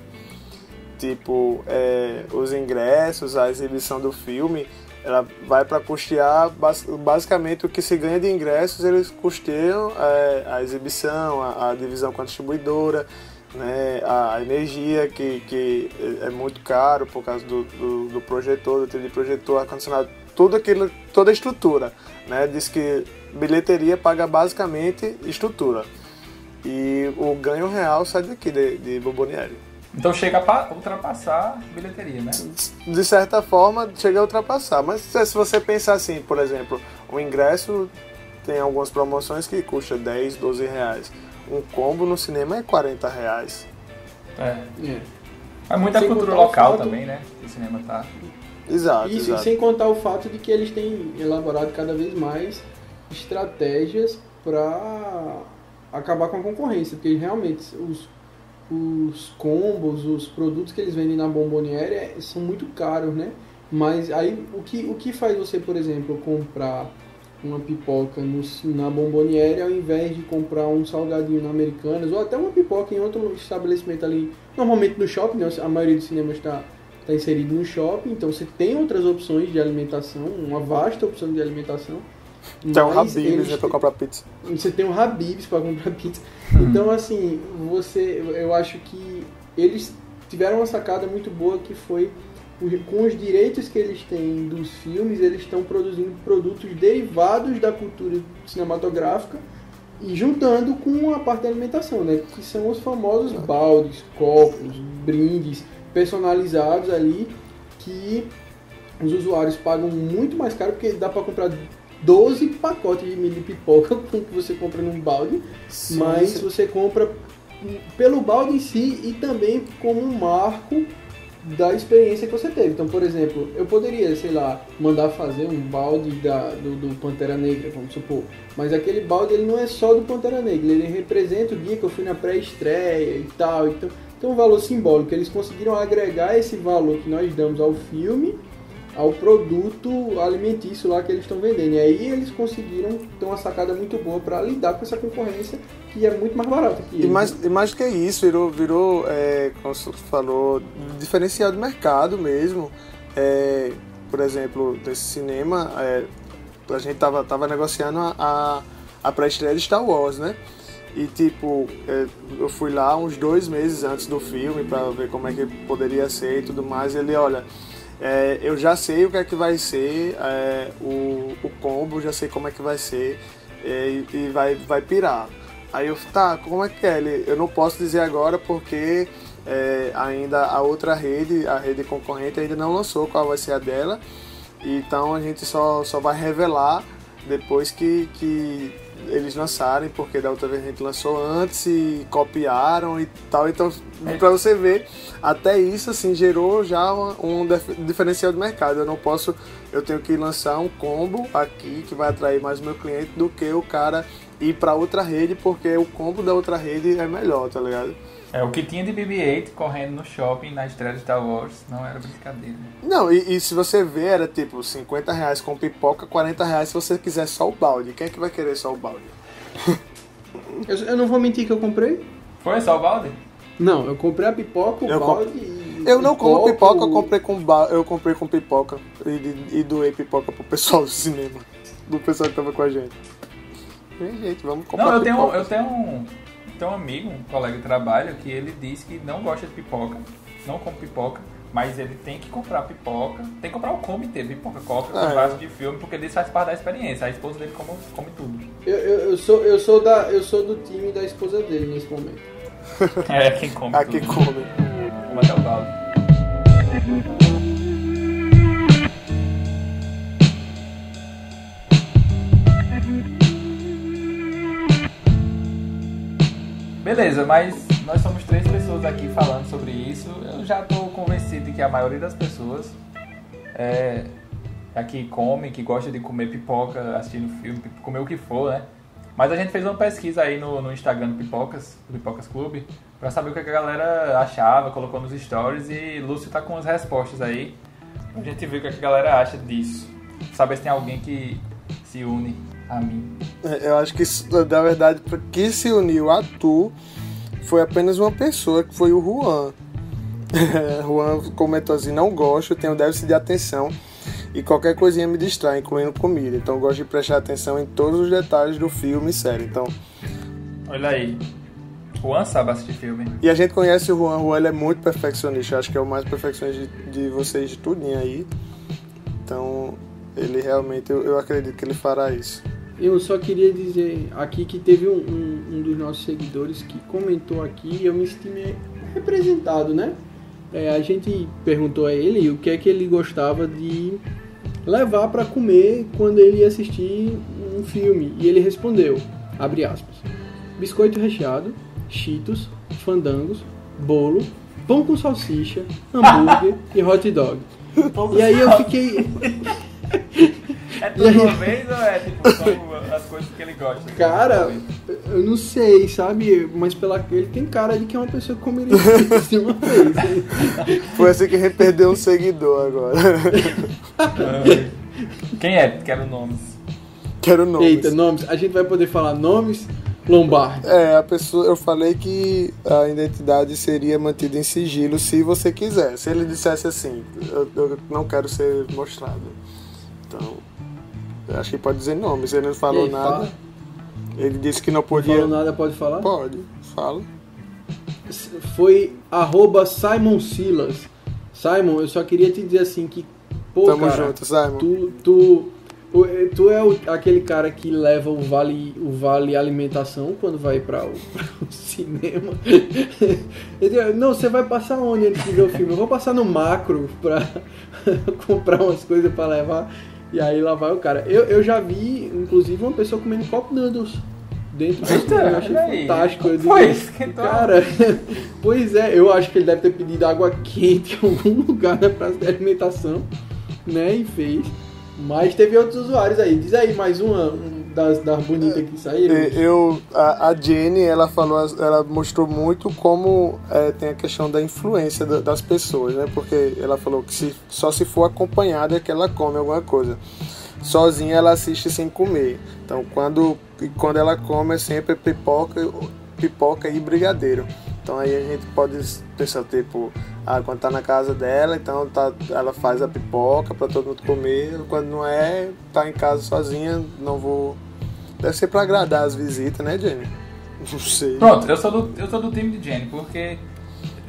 [SPEAKER 3] Tipo, é, os ingressos, a exibição do filme ela vai para custear basicamente o que se ganha de ingressos, eles custeiam é, a exibição, a, a, divisão com a distribuidora, né, a energia que, que é muito caro por causa do, do, do projetor, do trilho de projetor, ar-condicionado, tudo aquilo, toda a estrutura. Né, diz que bilheteria paga basicamente estrutura. E o ganho real sai daqui, de, de Bombonieri.
[SPEAKER 1] Então chega a ultrapassar a bilheteria, né?
[SPEAKER 3] De certa forma, chega a ultrapassar. Mas se você pensar assim, por exemplo, o ingresso tem algumas promoções que custa 10, 12 reais. Um combo no cinema é 40 reais.
[SPEAKER 1] É. é. É muita sem cultura local fato... também, né? Que o cinema tá.
[SPEAKER 3] Exato.
[SPEAKER 2] Isso,
[SPEAKER 3] exato.
[SPEAKER 2] sem contar o fato de que eles têm elaborado cada vez mais estratégias para acabar com a concorrência, porque realmente os, os combos, os produtos que eles vendem na Bomboniere é, são muito caros, né? Mas aí o que, o que faz você, por exemplo, comprar uma pipoca no, na Bomboniere ao invés de comprar um salgadinho na Americanas ou até uma pipoca em outro estabelecimento ali, normalmente no shopping, né? a maioria dos cinemas está tá inserido no shopping, então você tem outras opções de alimentação, uma vasta opção de alimentação
[SPEAKER 3] tem um Habibs né, pra comprar pizza.
[SPEAKER 2] Você tem um Habibs pra comprar pizza. Então, assim, você, eu acho que eles tiveram uma sacada muito boa que foi com os direitos que eles têm dos filmes, eles estão produzindo produtos derivados da cultura cinematográfica e juntando com a parte da alimentação, né? Que são os famosos baldes, copos, brindes personalizados ali que os usuários pagam muito mais caro porque dá para comprar 12 pacotes de mini pipoca com que você compra num balde, sim, mas sim. você compra pelo balde em si e também como um marco da experiência que você teve. Então, por exemplo, eu poderia, sei lá, mandar fazer um balde da, do, do Pantera Negra, vamos supor. Mas aquele balde ele não é só do Pantera Negra, ele representa o dia que eu fui na pré-estreia e tal. Então, tem um valor simbólico. Eles conseguiram agregar esse valor que nós damos ao filme ao produto alimentício lá que eles estão vendendo. E aí eles conseguiram ter uma sacada muito boa para lidar com essa concorrência que é muito mais barata que
[SPEAKER 3] eles. E mais, e mais do que isso, virou, virou é, como você falou, diferencial do mercado mesmo. É, por exemplo, desse cinema, é, a gente tava, tava negociando a, a, a pré-estreia de Star Wars, né? E tipo, é, eu fui lá uns dois meses antes do filme para ver como é que poderia ser e tudo mais. E ele, olha, é, eu já sei o que é que vai ser é, o, o combo, já sei como é que vai ser é, e, vai, vai pirar. Aí eu, tá, como é que é? Ele, eu não posso dizer agora porque é, ainda a outra rede, a rede concorrente ainda não lançou qual vai ser a dela. Então a gente só, só vai revelar depois que, que eles lançarem, porque da outra vez a gente lançou antes e copiaram e tal. Então, é. para você ver, até isso assim gerou já um, diferencial do mercado. Eu não posso, eu tenho que lançar um combo aqui que vai atrair mais o meu cliente do que o cara ir para outra rede, porque o combo da outra rede é melhor, tá ligado?
[SPEAKER 1] É, o que tinha de BB-8 correndo no shopping na estreia de Star Wars não era brincadeira.
[SPEAKER 3] Não, e, e, se você ver, era tipo 50 reais com pipoca, 40 reais se você quiser só o balde. Quem é que vai querer só o balde?
[SPEAKER 2] eu, eu, não vou mentir que eu comprei.
[SPEAKER 1] Foi só o balde?
[SPEAKER 2] Não, eu comprei a pipoca, o eu balde e,
[SPEAKER 3] Eu não como pipoca, eu comprei com, ba... eu comprei com pipoca e, e doei pipoca pro pessoal do cinema. Do pessoal que tava com a gente. E, gente, vamos comprar
[SPEAKER 1] Não, eu
[SPEAKER 3] pipoca.
[SPEAKER 1] tenho, eu tenho um tem um amigo, um colega de trabalho, que ele diz que não gosta de pipoca, não come pipoca, mas ele tem que comprar pipoca, tem que comprar o come inteiro, pipoca, coca, com ah, é. de filme, porque ele faz parte da experiência. A esposa dele come, come tudo.
[SPEAKER 2] Eu, eu, eu, sou, eu, sou da, eu sou do time da esposa dele nesse momento.
[SPEAKER 1] é, quem come.
[SPEAKER 3] A que come.
[SPEAKER 1] Beleza, mas nós somos três pessoas aqui falando sobre isso. Eu já estou convencido de que a maioria das pessoas é, aqui come, que gosta de comer pipoca, assistindo filme, comer o que for, né? Mas a gente fez uma pesquisa aí no, no Instagram do Pipocas, do Pipocas Clube, para saber o que a galera achava, colocou nos stories e Lúcio tá com as respostas aí. Pra gente ver o que a galera acha disso. Saber se tem alguém que se une a mim.
[SPEAKER 3] É, eu acho que, na verdade, que se uniu a tu foi apenas uma pessoa, que foi o Juan. Juan comentou assim, não gosto, tenho déficit de atenção e qualquer coisinha me distrai, incluindo comida. Então eu gosto de prestar atenção em todos os detalhes do filme e série. Então,
[SPEAKER 1] Olha aí. Juan sabe assistir filme.
[SPEAKER 3] e a gente conhece o Juan, o Juan ele é muito perfeccionista, eu acho que é o mais perfeccionista de, de vocês de tudinho aí. Então, ele realmente, eu, eu acredito que ele fará isso.
[SPEAKER 2] Eu só queria dizer aqui que teve um, um- um dos nossos seguidores que comentou aqui e eu me senti meio representado, né? É, a gente perguntou a ele o que é que ele gostava de levar para comer quando ele ia assistir um filme. E ele respondeu, abre aspas, biscoito recheado, cheetos, fandangos, bolo, pão com salsicha, hambúrguer e hot dog. E aí eu fiquei...
[SPEAKER 1] É toda
[SPEAKER 2] aí?
[SPEAKER 1] uma vez ou é tipo só as coisas que ele gosta?
[SPEAKER 2] Cara, eu não sei, sabe? Mas pela ele tem cara de que é uma pessoa que comeria de uma vez.
[SPEAKER 3] Foi assim que a gente perdeu um seguidor agora.
[SPEAKER 1] Quem é? Quero nomes.
[SPEAKER 3] Quero nomes.
[SPEAKER 2] Eita, nomes. A gente vai poder falar nomes. Lombardi.
[SPEAKER 3] É, a pessoa, eu falei que a identidade seria mantida em sigilo se você quiser. Se ele dissesse assim, eu, eu não quero ser mostrado. Então, acho que pode dizer nomes. Ele não falou nada.
[SPEAKER 2] fala.
[SPEAKER 3] Ele disse que não
[SPEAKER 2] Não
[SPEAKER 3] podia.
[SPEAKER 2] falou nada, pode falar?
[SPEAKER 3] Pode, fala.
[SPEAKER 2] Foi arroba Simon Silas. Simon, eu só queria te dizer assim que, pô,
[SPEAKER 3] Tamo
[SPEAKER 2] cara,
[SPEAKER 3] junto, Simon.
[SPEAKER 2] tu, tu, o- tu é o- aquele cara que leva o vale, o vale alimentação quando vai para o, pra o cinema. Diz, Não, você vai passar onde antes de ver o filme? Eu vou passar no macro pra comprar umas coisas pra levar. E aí lá vai o cara. Eu, eu já vi, inclusive, uma pessoa comendo copo noodles dentro do cinema. Eu achei fantástico. Eu
[SPEAKER 1] foi isso? Esquentou?
[SPEAKER 2] Cara, pois é, eu acho que ele deve ter pedido água quente em algum lugar na praça de alimentação, né? E fez. Mas teve outros usuários aí. Diz aí mais uma um das, das bonitas que saíram.
[SPEAKER 3] Eu, a, a Jenny, ela falou, ela mostrou muito como é, tem a questão da influência da- das pessoas, né? Porque ela falou que se, só se for acompanhada é que ela come alguma coisa. Sozinha ela assiste sem comer. Então quando, quando ela come é sempre pipoca, pipoca e brigadeiro. Então aí a gente pode pensar, tipo, ah, quando tá na casa dela, então tá, ela faz a pipoca pra todo mundo comer. Quando não é, tá em casa sozinha, não vou Deve ser pra agradar as visitas, né, Jenny? Não sei.
[SPEAKER 1] Pronto, eu sou, do, eu sou do time de Jenny, porque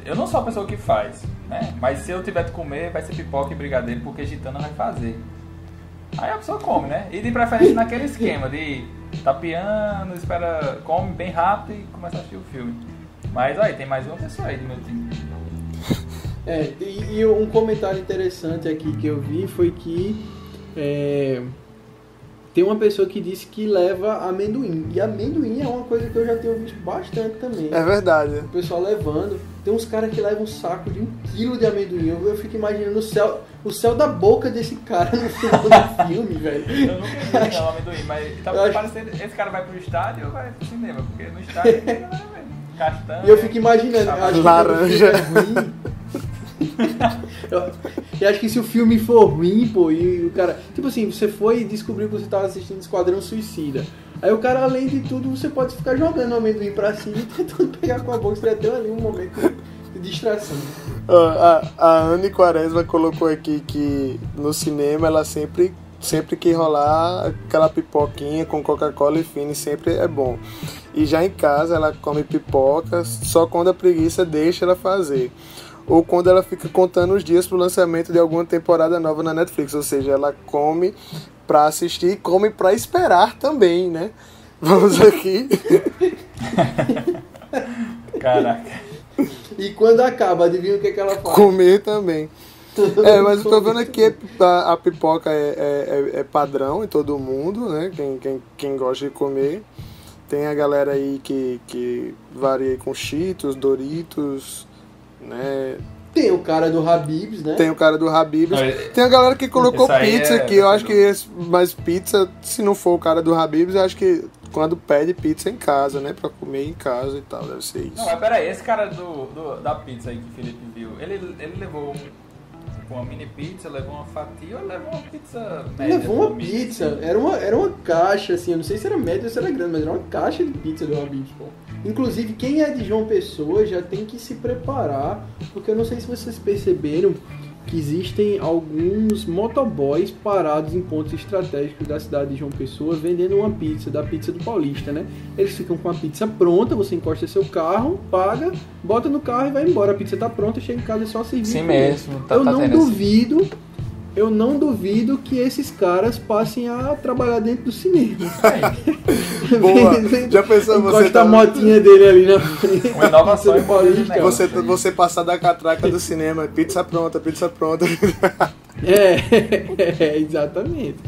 [SPEAKER 1] eu não sou a pessoa que faz, né? Mas se eu tiver de comer, vai ser pipoca e brigadeiro, porque Gitana vai fazer. Aí a pessoa come, né? E de preferência naquele esquema de tapiando, espera, come bem rápido e começa a assistir o filme. Mas aí, tem mais uma pessoa aí do meu time.
[SPEAKER 2] É, e, e um comentário interessante aqui que eu vi foi que é, tem uma pessoa que disse que leva amendoim. E amendoim é uma coisa que eu já tenho visto bastante também.
[SPEAKER 3] É verdade.
[SPEAKER 2] O pessoal levando. Tem uns caras que levam um saco de um quilo de amendoim. Eu, eu fico imaginando o céu, o céu da boca desse cara no final do filme, velho.
[SPEAKER 1] Eu nunca vi não, amendoim, mas tá
[SPEAKER 2] acho-
[SPEAKER 1] parecendo, esse cara vai pro estádio ou vai pro cinema? Porque no estádio ele vai ver castanha.
[SPEAKER 2] E eu fico imaginando,
[SPEAKER 3] Laranja.
[SPEAKER 2] eu, eu acho que se o filme for ruim, pô, e o cara. Tipo assim, você foi e descobriu que você tava assistindo Esquadrão Suicida. Aí o cara, além de tudo, você pode ficar jogando o amendoim pra cima e tentando pegar com a boca. Você ter ali um momento de distração.
[SPEAKER 3] Ah, A, a Anne Quaresma colocou aqui que no cinema ela sempre, sempre que rolar aquela pipoquinha com Coca-Cola e Fini sempre é bom. E já em casa ela come pipoca só quando a preguiça deixa ela fazer. Ou quando ela fica contando os dias pro lançamento de alguma temporada nova na Netflix. Ou seja, ela come pra assistir e come pra esperar também, né? Vamos aqui.
[SPEAKER 1] Caraca.
[SPEAKER 2] E quando acaba, adivinha o que, que ela faz?
[SPEAKER 3] comer também. É, mas eu tô vendo aqui a, a pipoca é, é- é- é padrão em todo mundo, né? Quem, quem, quem gosta de comer. Tem a galera aí que, que varia com Cheetos, Doritos, né?
[SPEAKER 2] Tem o cara do Habibs, né?
[SPEAKER 3] Tem o cara do Habib's. Tem a galera que colocou pizza
[SPEAKER 1] é-
[SPEAKER 3] aqui. Eu acho que esse, mas pizza, se não for o cara do Habib's, eu acho que quando pede pizza em casa, né? Pra comer em casa e tal, deve ser isso.
[SPEAKER 1] Não, mas peraí, esse cara do, do- da pizza aí que o Felipe viu, ele, ele levou um, tipo, uma mini pizza, levou uma fatia ou levou uma pizza média?
[SPEAKER 2] Levou uma pizza, era uma, era uma caixa, assim, eu não sei se era média ou se era grande, mas era uma caixa de pizza do Habib's, pô. Inclusive, quem é de João Pessoa já tem que se preparar, porque eu não sei se vocês perceberam que existem alguns motoboys parados em pontos estratégicos da cidade de João Pessoa vendendo uma pizza, da pizza do Paulista, né? Eles ficam com a pizza pronta, você encosta seu carro, paga, bota no carro e vai embora. A pizza tá pronta, chega em casa é só servir.
[SPEAKER 1] Sim mesmo, tá-
[SPEAKER 2] eu
[SPEAKER 1] tá
[SPEAKER 2] não duvido, eu não duvido que esses caras passem a trabalhar dentro do cinema.
[SPEAKER 3] Boa. Já pensou você
[SPEAKER 2] Encosta
[SPEAKER 3] tá-
[SPEAKER 2] a motinha dele ali na frente.
[SPEAKER 1] Uma inovação negócio.
[SPEAKER 3] Você, você passar da catraca do cinema, pizza pronta, pizza pronta.
[SPEAKER 2] É, é, exatamente.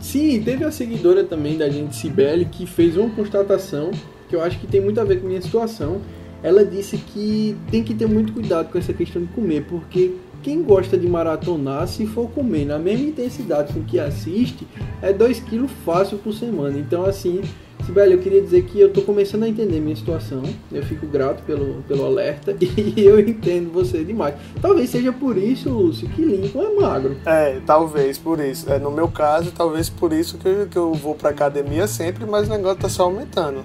[SPEAKER 2] Sim, teve a seguidora também da gente, Cibele, que fez uma constatação que eu acho que tem muito a ver com a minha situação. Ela disse que tem que ter muito cuidado com essa questão de comer, porque quem gosta de maratonar, se for comer na mesma intensidade com que assiste, é 2 quilos fácil por semana. Então, assim, Sibeli, eu queria dizer que eu tô começando a entender minha situação. Eu fico grato pelo, pelo alerta e eu entendo você demais. Talvez seja por isso, Lúcio, que Lincoln é magro.
[SPEAKER 3] É, talvez por isso. É, no meu caso, talvez por isso que eu, que eu vou pra academia sempre, mas o negócio tá só aumentando.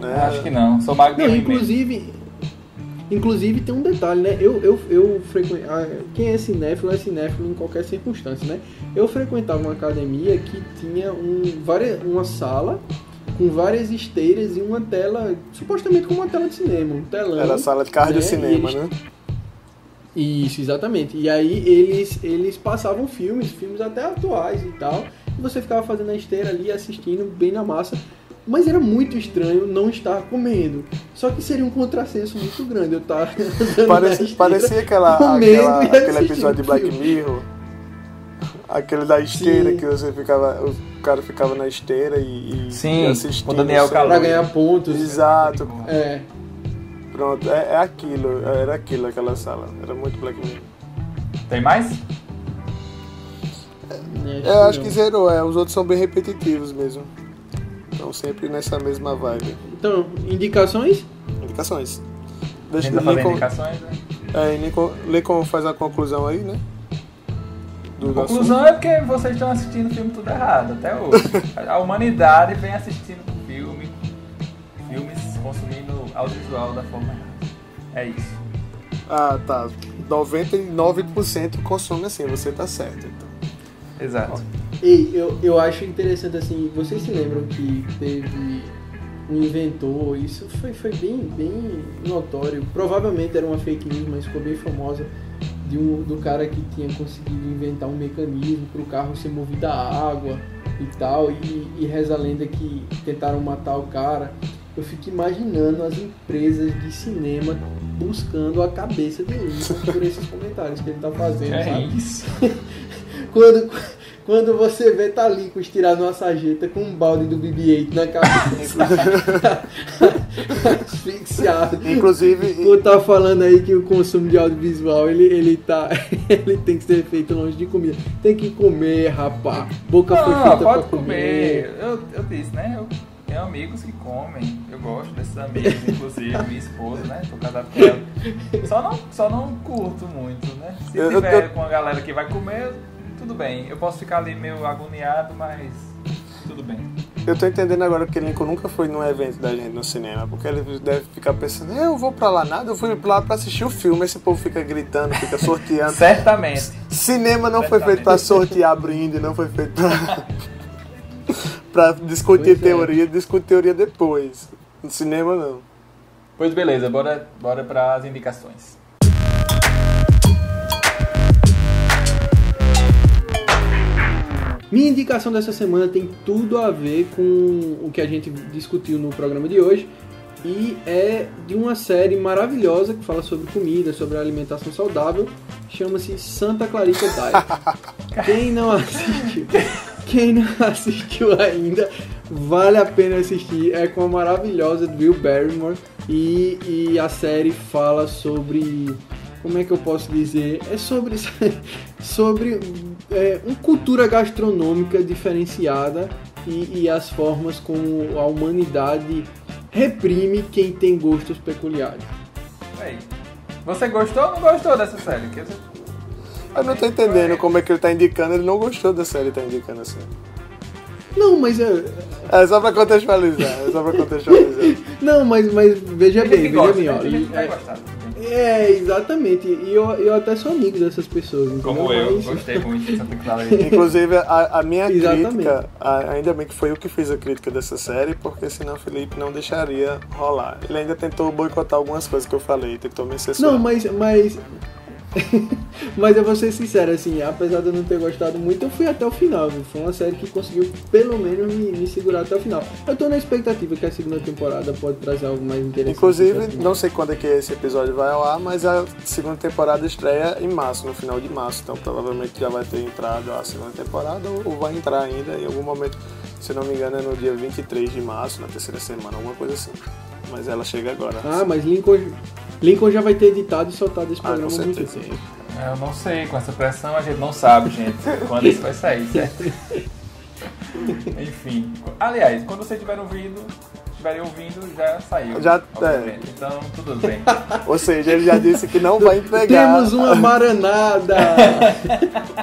[SPEAKER 3] Né?
[SPEAKER 1] Acho que não, sou magro
[SPEAKER 2] Não,
[SPEAKER 1] mim mesmo.
[SPEAKER 2] Inclusive, tem um detalhe, né? Eu, eu, eu frequen... ah, Quem é cinéfilo é cinéfilo em qualquer circunstância, né? Eu frequentava uma academia que tinha um, várias, uma sala com várias esteiras e uma tela, supostamente como uma tela de cinema, um telão.
[SPEAKER 3] Era sala de cardio
[SPEAKER 2] né?
[SPEAKER 3] cinema,
[SPEAKER 2] eles-
[SPEAKER 3] né?
[SPEAKER 2] Isso, exatamente. E aí eles, eles passavam filmes, filmes até atuais e tal. E você ficava fazendo a esteira ali, assistindo bem na massa. Mas era muito estranho não estar comendo. Só que seria um contrassenso muito grande eu estar
[SPEAKER 3] Parece, parecia aquela,
[SPEAKER 2] comendo
[SPEAKER 3] aquela- aquele episódio de Black. Mirror. Aquele da esteira
[SPEAKER 2] Sim.
[SPEAKER 3] que você ficava. O cara ficava na esteira e, e
[SPEAKER 1] Sim,
[SPEAKER 3] assistindo.
[SPEAKER 1] com Daniel
[SPEAKER 3] só.
[SPEAKER 1] Kaluuya.
[SPEAKER 2] Pra ganhar pontos.
[SPEAKER 3] Exato.
[SPEAKER 2] É.
[SPEAKER 3] Pronto, é, é aquilo. Era aquilo aquela sala. Era muito Black Mirror.
[SPEAKER 1] Tem mais?
[SPEAKER 2] né,
[SPEAKER 3] Eu acho que zerou, é. Os outros são bem repetitivos mesmo. Estão sempre nessa mesma vibe.
[SPEAKER 2] Então, indicações?
[SPEAKER 3] Indicações.
[SPEAKER 1] A
[SPEAKER 3] Deixa
[SPEAKER 1] fazendo
[SPEAKER 3] Lincoln,
[SPEAKER 1] indicações, né?
[SPEAKER 3] é, Lincoln, Lincoln faz a conclusão aí, né? Do
[SPEAKER 1] A conclusão é porque vocês estão assistindo o filme tudo errado, até hoje. A humanidade vem assistindo filme, filmes consumindo audiovisual da forma errada. É isso.
[SPEAKER 3] Ah, tá. 99% consome assim, você tá certo. Então.
[SPEAKER 1] Exato.
[SPEAKER 2] Ei, eu, eu acho interessante assim, vocês se lembram que teve um inventor, isso foi, foi bem, bem notório, provavelmente era uma fake news, mas ficou bem famosa, de um, do cara que tinha conseguido inventar um mecanismo para o carro ser movido a água e tal, e, e reza a lenda que tentaram matar o cara. Eu fico imaginando as empresas de cinema buscando a cabeça de Lincoln por esses comentários que ele tá fazendo,
[SPEAKER 1] É
[SPEAKER 2] sabe?
[SPEAKER 1] isso.
[SPEAKER 2] Quando, quando você vê Talicos tirado numa sarjeta com um balde do BB-8 na cabeça, asfixiado.
[SPEAKER 3] Inclusive,
[SPEAKER 2] Por tá falando aí que o consumo de audiovisual ele, ele, tá, ele tem que ser feito longe de comida. Tem que comer, rapá. Boca foi
[SPEAKER 1] Não,
[SPEAKER 2] feita
[SPEAKER 1] pode
[SPEAKER 2] pra
[SPEAKER 1] comer. Eu, eu disse, né? Eu tenho amigos que comem. Eu gosto desses amigos, inclusive minha esposa, né? Tô casado com ela. Só não, só não curto muito, né? Se
[SPEAKER 3] Eu- eu-
[SPEAKER 1] tiver
[SPEAKER 3] eu-
[SPEAKER 1] com a galera que vai comer, tudo bem. Eu posso ficar ali meio agoniado, mas tudo bem.
[SPEAKER 3] eu tô entendendo agora que Lincoln nunca foi num evento da gente no cinema, porque ele deve ficar pensando, eu vou pra lá nada, eu fui lá pra assistir o filme, esse povo fica gritando, fica sorteando.
[SPEAKER 1] Certamente.
[SPEAKER 3] Cinema não foi feito pra sortear brinde, não foi feito pra, pra discutir
[SPEAKER 2] Pois é.
[SPEAKER 3] teoria, discutir teoria depois. No cinema não.
[SPEAKER 1] Pois beleza, bora, bora para as indicações.
[SPEAKER 2] Minha indicação dessa semana tem tudo a ver com o que a gente discutiu no programa de hoje e é de uma série maravilhosa que fala sobre comida, sobre alimentação saudável, chama-se Santa Clarita Diet. Quem não assistiu, quem não assistiu ainda, vale a pena assistir. É com a maravilhosa Drew Barrymore e, e a série fala sobre como é que eu posso dizer? É sobre, sobre é, uma cultura gastronômica diferenciada e, e as formas como a humanidade reprime quem tem gostos peculiares.
[SPEAKER 1] Aí. Você gostou ou não gostou dessa série? Que você-
[SPEAKER 3] Eu não tô entendendo como é que ele tá indicando, ele não gostou da série, tá indicando a série.
[SPEAKER 2] Não, mas é,
[SPEAKER 3] É só pra contextualizar, é só pra contextualizar.
[SPEAKER 2] não, mas, mas veja bem, veja
[SPEAKER 1] gosta,
[SPEAKER 2] bem,
[SPEAKER 1] né?
[SPEAKER 2] ó. É- exatamente. E eu, eu até sou amigo dessas pessoas. entendeu?
[SPEAKER 1] Como eu,
[SPEAKER 2] Mas-
[SPEAKER 1] gostei muito dessa tecnologia.
[SPEAKER 3] Inclusive, a, a minha
[SPEAKER 2] Exatamente.
[SPEAKER 3] crítica, a- ainda bem que foi eu que fiz a crítica dessa série, porque senão o Felipe não deixaria rolar. Ele ainda tentou boicotar algumas coisas que eu falei, tentou me censurar.
[SPEAKER 2] Não, mas. Mas, mas eu vou ser sincero, assim, apesar de eu não ter gostado muito, eu fui até o final. viu? Foi uma série que conseguiu, pelo menos, me, me segurar até o final. Eu tô na expectativa que a segunda temporada pode trazer algo mais interessante.
[SPEAKER 3] Inclusive,
[SPEAKER 2] assim.
[SPEAKER 3] não sei quando é que esse episódio vai ao ar, mas a segunda temporada estreia em março, no final de março. Então provavelmente já vai ter entrado a segunda temporada ou vai entrar ainda em algum momento, se não me engano, é no dia 23 de março, na terceira semana, alguma coisa assim. Mas ela chega agora.
[SPEAKER 2] Ah, mas Lincoln, Lincoln já vai ter editado e soltado esse
[SPEAKER 3] Ah, com
[SPEAKER 2] programa muito tempo.
[SPEAKER 1] Eu não sei, com essa pressão a gente não sabe, gente, quando isso vai sair, certo? Enfim. Aliás, quando vocês estiverem ouvindo, estiverem ouvindo, já saiu.
[SPEAKER 3] Já-
[SPEAKER 1] obviamente. Então, tudo bem.
[SPEAKER 3] Ou seja, ele já disse que não vai entregar.
[SPEAKER 2] Temos uma maranada!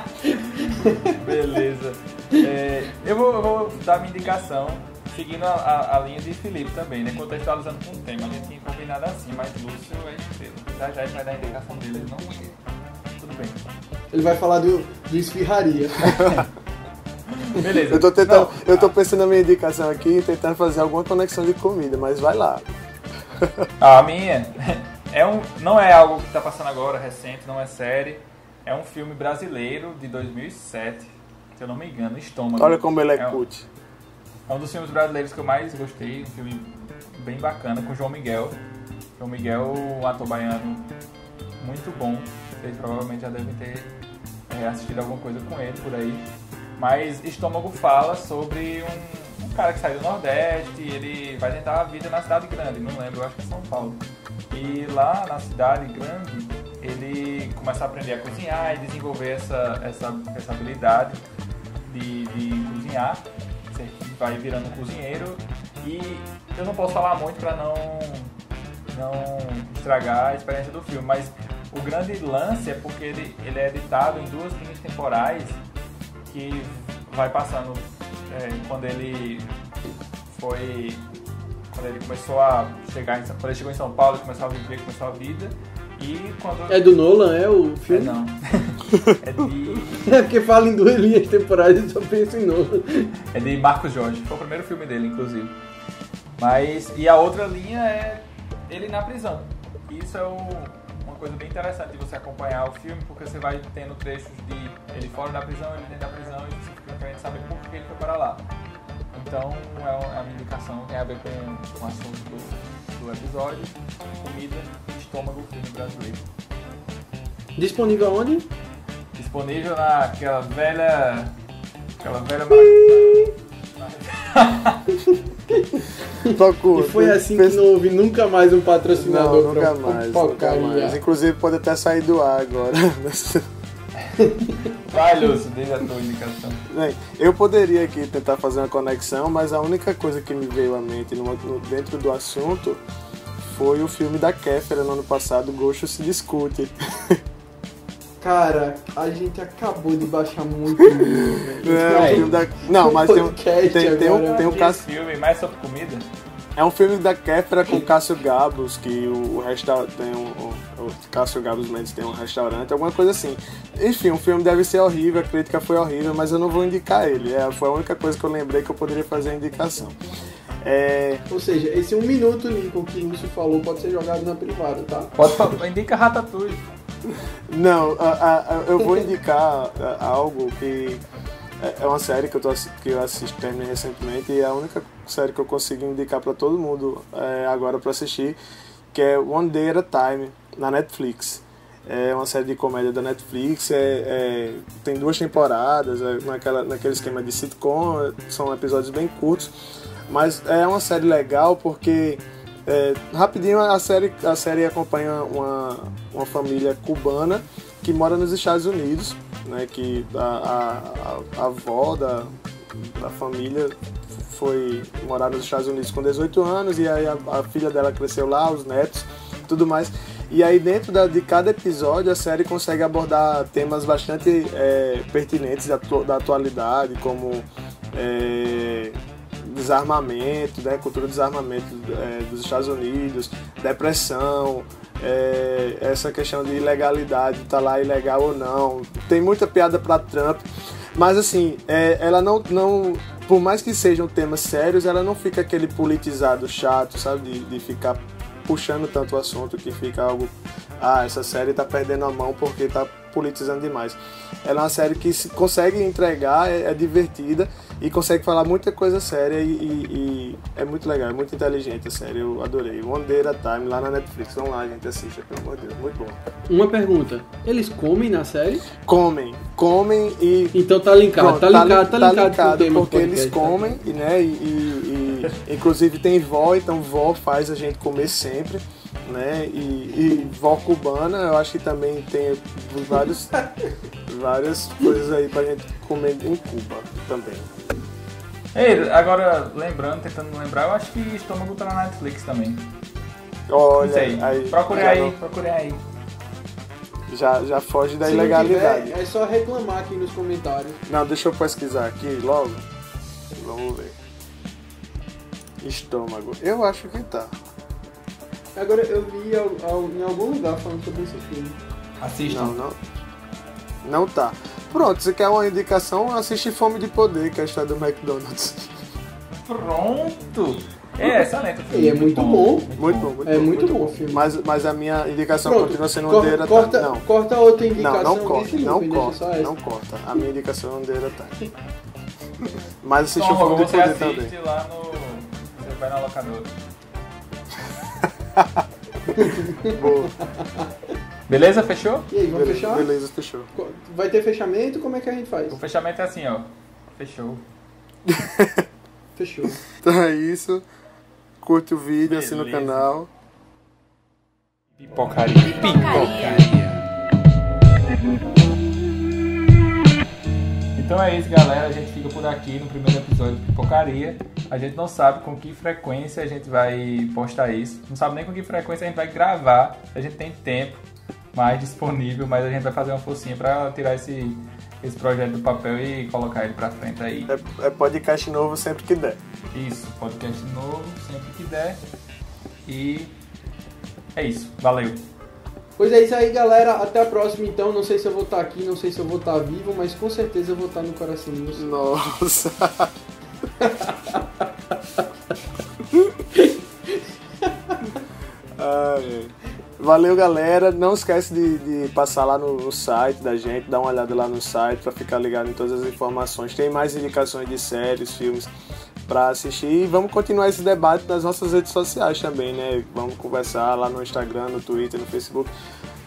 [SPEAKER 1] Beleza. É, eu, vou, eu vou dar minha indicação, seguindo a, a- a linha de Felipe também, né? Contextualizando com o tema. A gente tinha combinado assim, mas Lúcio é estrela. Já já ele vai dar a indicação dele, ele não Tudo bem.
[SPEAKER 2] Ele vai falar do, do esfirraria.
[SPEAKER 1] Beleza.
[SPEAKER 3] Eu tô tentando,
[SPEAKER 1] Não,
[SPEAKER 3] eu tô pensando na minha indicação aqui, tentando fazer alguma conexão de comida, mas vai lá.
[SPEAKER 1] A minha é um, não é algo que está passando agora, recente, não é série. É um filme brasileiro de 2007, se eu não me engano, Estômago.
[SPEAKER 3] Olha como ele é,
[SPEAKER 1] é, um-
[SPEAKER 3] cult.
[SPEAKER 1] É um dos filmes brasileiros que eu mais gostei, um filme bem bacana, com João Miguel. João Miguel, um ator baiano muito bom. Vocês provavelmente já devem ter é, assistido alguma coisa com ele por aí. Mas Estômago fala sobre um, um cara que sai do Nordeste, ele vai tentar a vida na cidade grande, não lembro, acho que é São Paulo. E lá na cidade grande, ele começa a aprender a cozinhar e desenvolver essa, essa, essa habilidade de, de cozinhar. Vai virando cozinheiro. E eu não posso falar muito para não, não estragar a experiência do filme, mas o grande lance é porque ele, ele é editado em duas linhas temporais que vai passando é, quando ele foi quando ele começou a chegar em, quando ele chegou em São Paulo começou a viver começou a vida e quando
[SPEAKER 2] É do Nolan, é o
[SPEAKER 1] é,
[SPEAKER 2] filme?
[SPEAKER 1] não é de
[SPEAKER 2] É porque fala em duas linhas temporais e só penso em Nolan.
[SPEAKER 1] é de Marcos Jorge foi o primeiro filme dele inclusive mas e a outra linha é ele na prisão isso é o- uma coisa bem interessante de você acompanhar o filme porque você vai tendo trechos de ele fora da prisão ele dentro da prisão e você fica querendo saber por que ele foi para lá Então é uma- é a minha indicação, tem a ver com, com o assunto do, do episódio, comida, estômago, filme brasileiro.
[SPEAKER 2] Disponível aonde?
[SPEAKER 1] Disponível naquela velha. aquela velha
[SPEAKER 3] Procura.
[SPEAKER 2] E foi assim que não houve nunca mais um patrocinador
[SPEAKER 3] Não,
[SPEAKER 2] pra
[SPEAKER 3] nunca mais, nunca mais. Inclusive pode até sair do ar agora.
[SPEAKER 1] Vai, Lúcio, desde a tua indicação.
[SPEAKER 3] Eu poderia aqui tentar fazer uma conexão, mas a única coisa que me veio à mente no- no- dentro do assunto foi o filme da Kéfera no ano passado, Gosto se Discute.
[SPEAKER 2] Cara, a gente acabou de baixar muito velho.
[SPEAKER 3] É, o filme da... Não, mas tem, um-
[SPEAKER 2] Podcast
[SPEAKER 3] tem, tem, um, tem um caso.
[SPEAKER 1] filme mais sobre comida?
[SPEAKER 3] É um filme da Kéfera com Cássio Gabos, que o, o restaurante tem um. O, o Cássio Gabos Mendes tem um restaurante, alguma coisa assim. Enfim, o filme deve ser horrível, a crítica foi horrível, mas eu não vou indicar ele. É, foi a única coisa que eu lembrei que eu poderia fazer a indicação. É,
[SPEAKER 2] Ou seja, esse um minuto, Lincoln, que o Lúcio falou, pode ser jogado na privada, tá?
[SPEAKER 1] Pode falar, indica Ratatouille.
[SPEAKER 3] Não, a- a- a- eu vou indicar a- algo que é- é uma série que eu, tô, que eu assisti, terminei recentemente e é a única série que eu consigo indicar para todo mundo é, agora para assistir, que é One Day at a Time, na Netflix. É uma série de comédia da Netflix, é, é- tem duas temporadas, é naquela, naquele esquema de sitcom, são episódios bem curtos, mas é uma série legal porque é, rapidinho a série, a série acompanha uma, uma família cubana que mora nos Estados Unidos, né, que a, a, a avó da, da família foi morar nos Estados Unidos com 18 anos e aí a, a filha dela cresceu lá, os netos, tudo mais. E aí dentro da- de cada episódio a série consegue abordar temas bastante é, pertinentes da, da atualidade, como é, desarmamento, né, cultura do desarmamento é, dos Estados Unidos, depressão, é, essa questão de ilegalidade, tá lá ilegal ou não. Tem muita piada para Trump, mas assim, é, ela não, não, por mais que sejam temas sérios, ela não fica aquele politizado chato, sabe, de, de ficar puxando tanto o assunto que fica algo, ah, essa série tá perdendo a mão porque tá politizando demais. Ela é uma série que se consegue entregar, é, é divertida e consegue falar muita coisa séria e, e, e, é muito legal, é muito inteligente a série, eu adorei. One Day at a Time lá na Netflix, vamos lá, a gente assiste, pelo amor de Deus, muito bom.
[SPEAKER 2] Uma pergunta, eles comem na série?
[SPEAKER 3] Comem, comem e...
[SPEAKER 2] Então tá linkado, Pronto, tá, linkado, tá, tá linkado,
[SPEAKER 3] tá linkado porque eles tá? comem, tá? né, e, e, inclusive tem vó, então vó faz a gente comer sempre né? E, e vó cubana, eu acho que também tem vários, várias coisas aí pra gente comer em Cuba também.
[SPEAKER 1] Ei, agora lembrando, tentando lembrar, eu acho que Estômago tá na Netflix também.
[SPEAKER 3] Olha, sei. aí.
[SPEAKER 1] Procure aí, não... procure aí.
[SPEAKER 3] Já, já foge da Se ilegalidade.
[SPEAKER 2] Tiver, é só reclamar aqui nos comentários.
[SPEAKER 3] Não, deixa eu pesquisar aqui logo. Vamos ver. Estômago. Eu acho que tá.
[SPEAKER 2] Agora eu vi em algum lugar falando sobre esse filme.
[SPEAKER 1] Assista.
[SPEAKER 3] Não, não. Não tá. Pronto, você quer uma indicação? Assiste Fome de Poder, que é a história do McDonald's.
[SPEAKER 1] Pronto! É, excelente.
[SPEAKER 2] E é muito bom.
[SPEAKER 3] Muito bom, muito
[SPEAKER 2] É
[SPEAKER 3] bom,
[SPEAKER 2] muito bom o filme.
[SPEAKER 3] Mas, mas a minha indicação Pronto, continua sendo Ondeira
[SPEAKER 2] corta,
[SPEAKER 3] Não.
[SPEAKER 2] Corta outra indicação.
[SPEAKER 3] Não, não corta, não corta, não corta. A minha indicação é Ondeira Time. Mas assiste o Fome de Poder também.
[SPEAKER 1] lá no... Você vai na locadora.
[SPEAKER 3] Boa.
[SPEAKER 1] Beleza? Fechou?
[SPEAKER 2] E aí, vamos Beleza, fechar?
[SPEAKER 3] Beleza, fechou.
[SPEAKER 2] Vai ter fechamento? Como é que a gente faz?
[SPEAKER 1] O fechamento é assim, ó. Fechou.
[SPEAKER 2] Fechou.
[SPEAKER 3] Então é isso. Curte o vídeo, Beleza. assina o canal.
[SPEAKER 1] Pipocaria. Pipocaria. Então é isso, galera. A gente fica por aqui no primeiro episódio de Pipocaria. A gente não sabe com que frequência a gente vai postar isso. Não sabe nem com que frequência a gente vai gravar. A gente tem tempo mais disponível, mas a gente vai fazer uma forcinha para tirar esse, esse projeto do papel e colocar ele para frente aí.
[SPEAKER 3] É, é podcast novo sempre que der.
[SPEAKER 1] Isso, podcast novo sempre que der. E é isso. Valeu.
[SPEAKER 2] Pois é isso aí, galera. Até a próxima, então. Não sei se eu vou estar aqui, não sei se eu vou estar vivo, mas com certeza eu vou estar no coração de
[SPEAKER 3] Nossa. Ai, valeu, galera. Não esquece de, de passar lá no, no, site da gente, dar uma olhada lá no site para ficar ligado em todas as informações. Tem mais indicações de séries, filmes para assistir. E vamos continuar esse debate nas nossas redes sociais também, né? Vamos conversar lá no Instagram, no Twitter, no Facebook.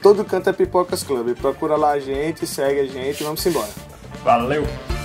[SPEAKER 3] Todo canto é Pipocas Club. Procura lá a gente, segue a gente e vamos embora.
[SPEAKER 1] Valeu!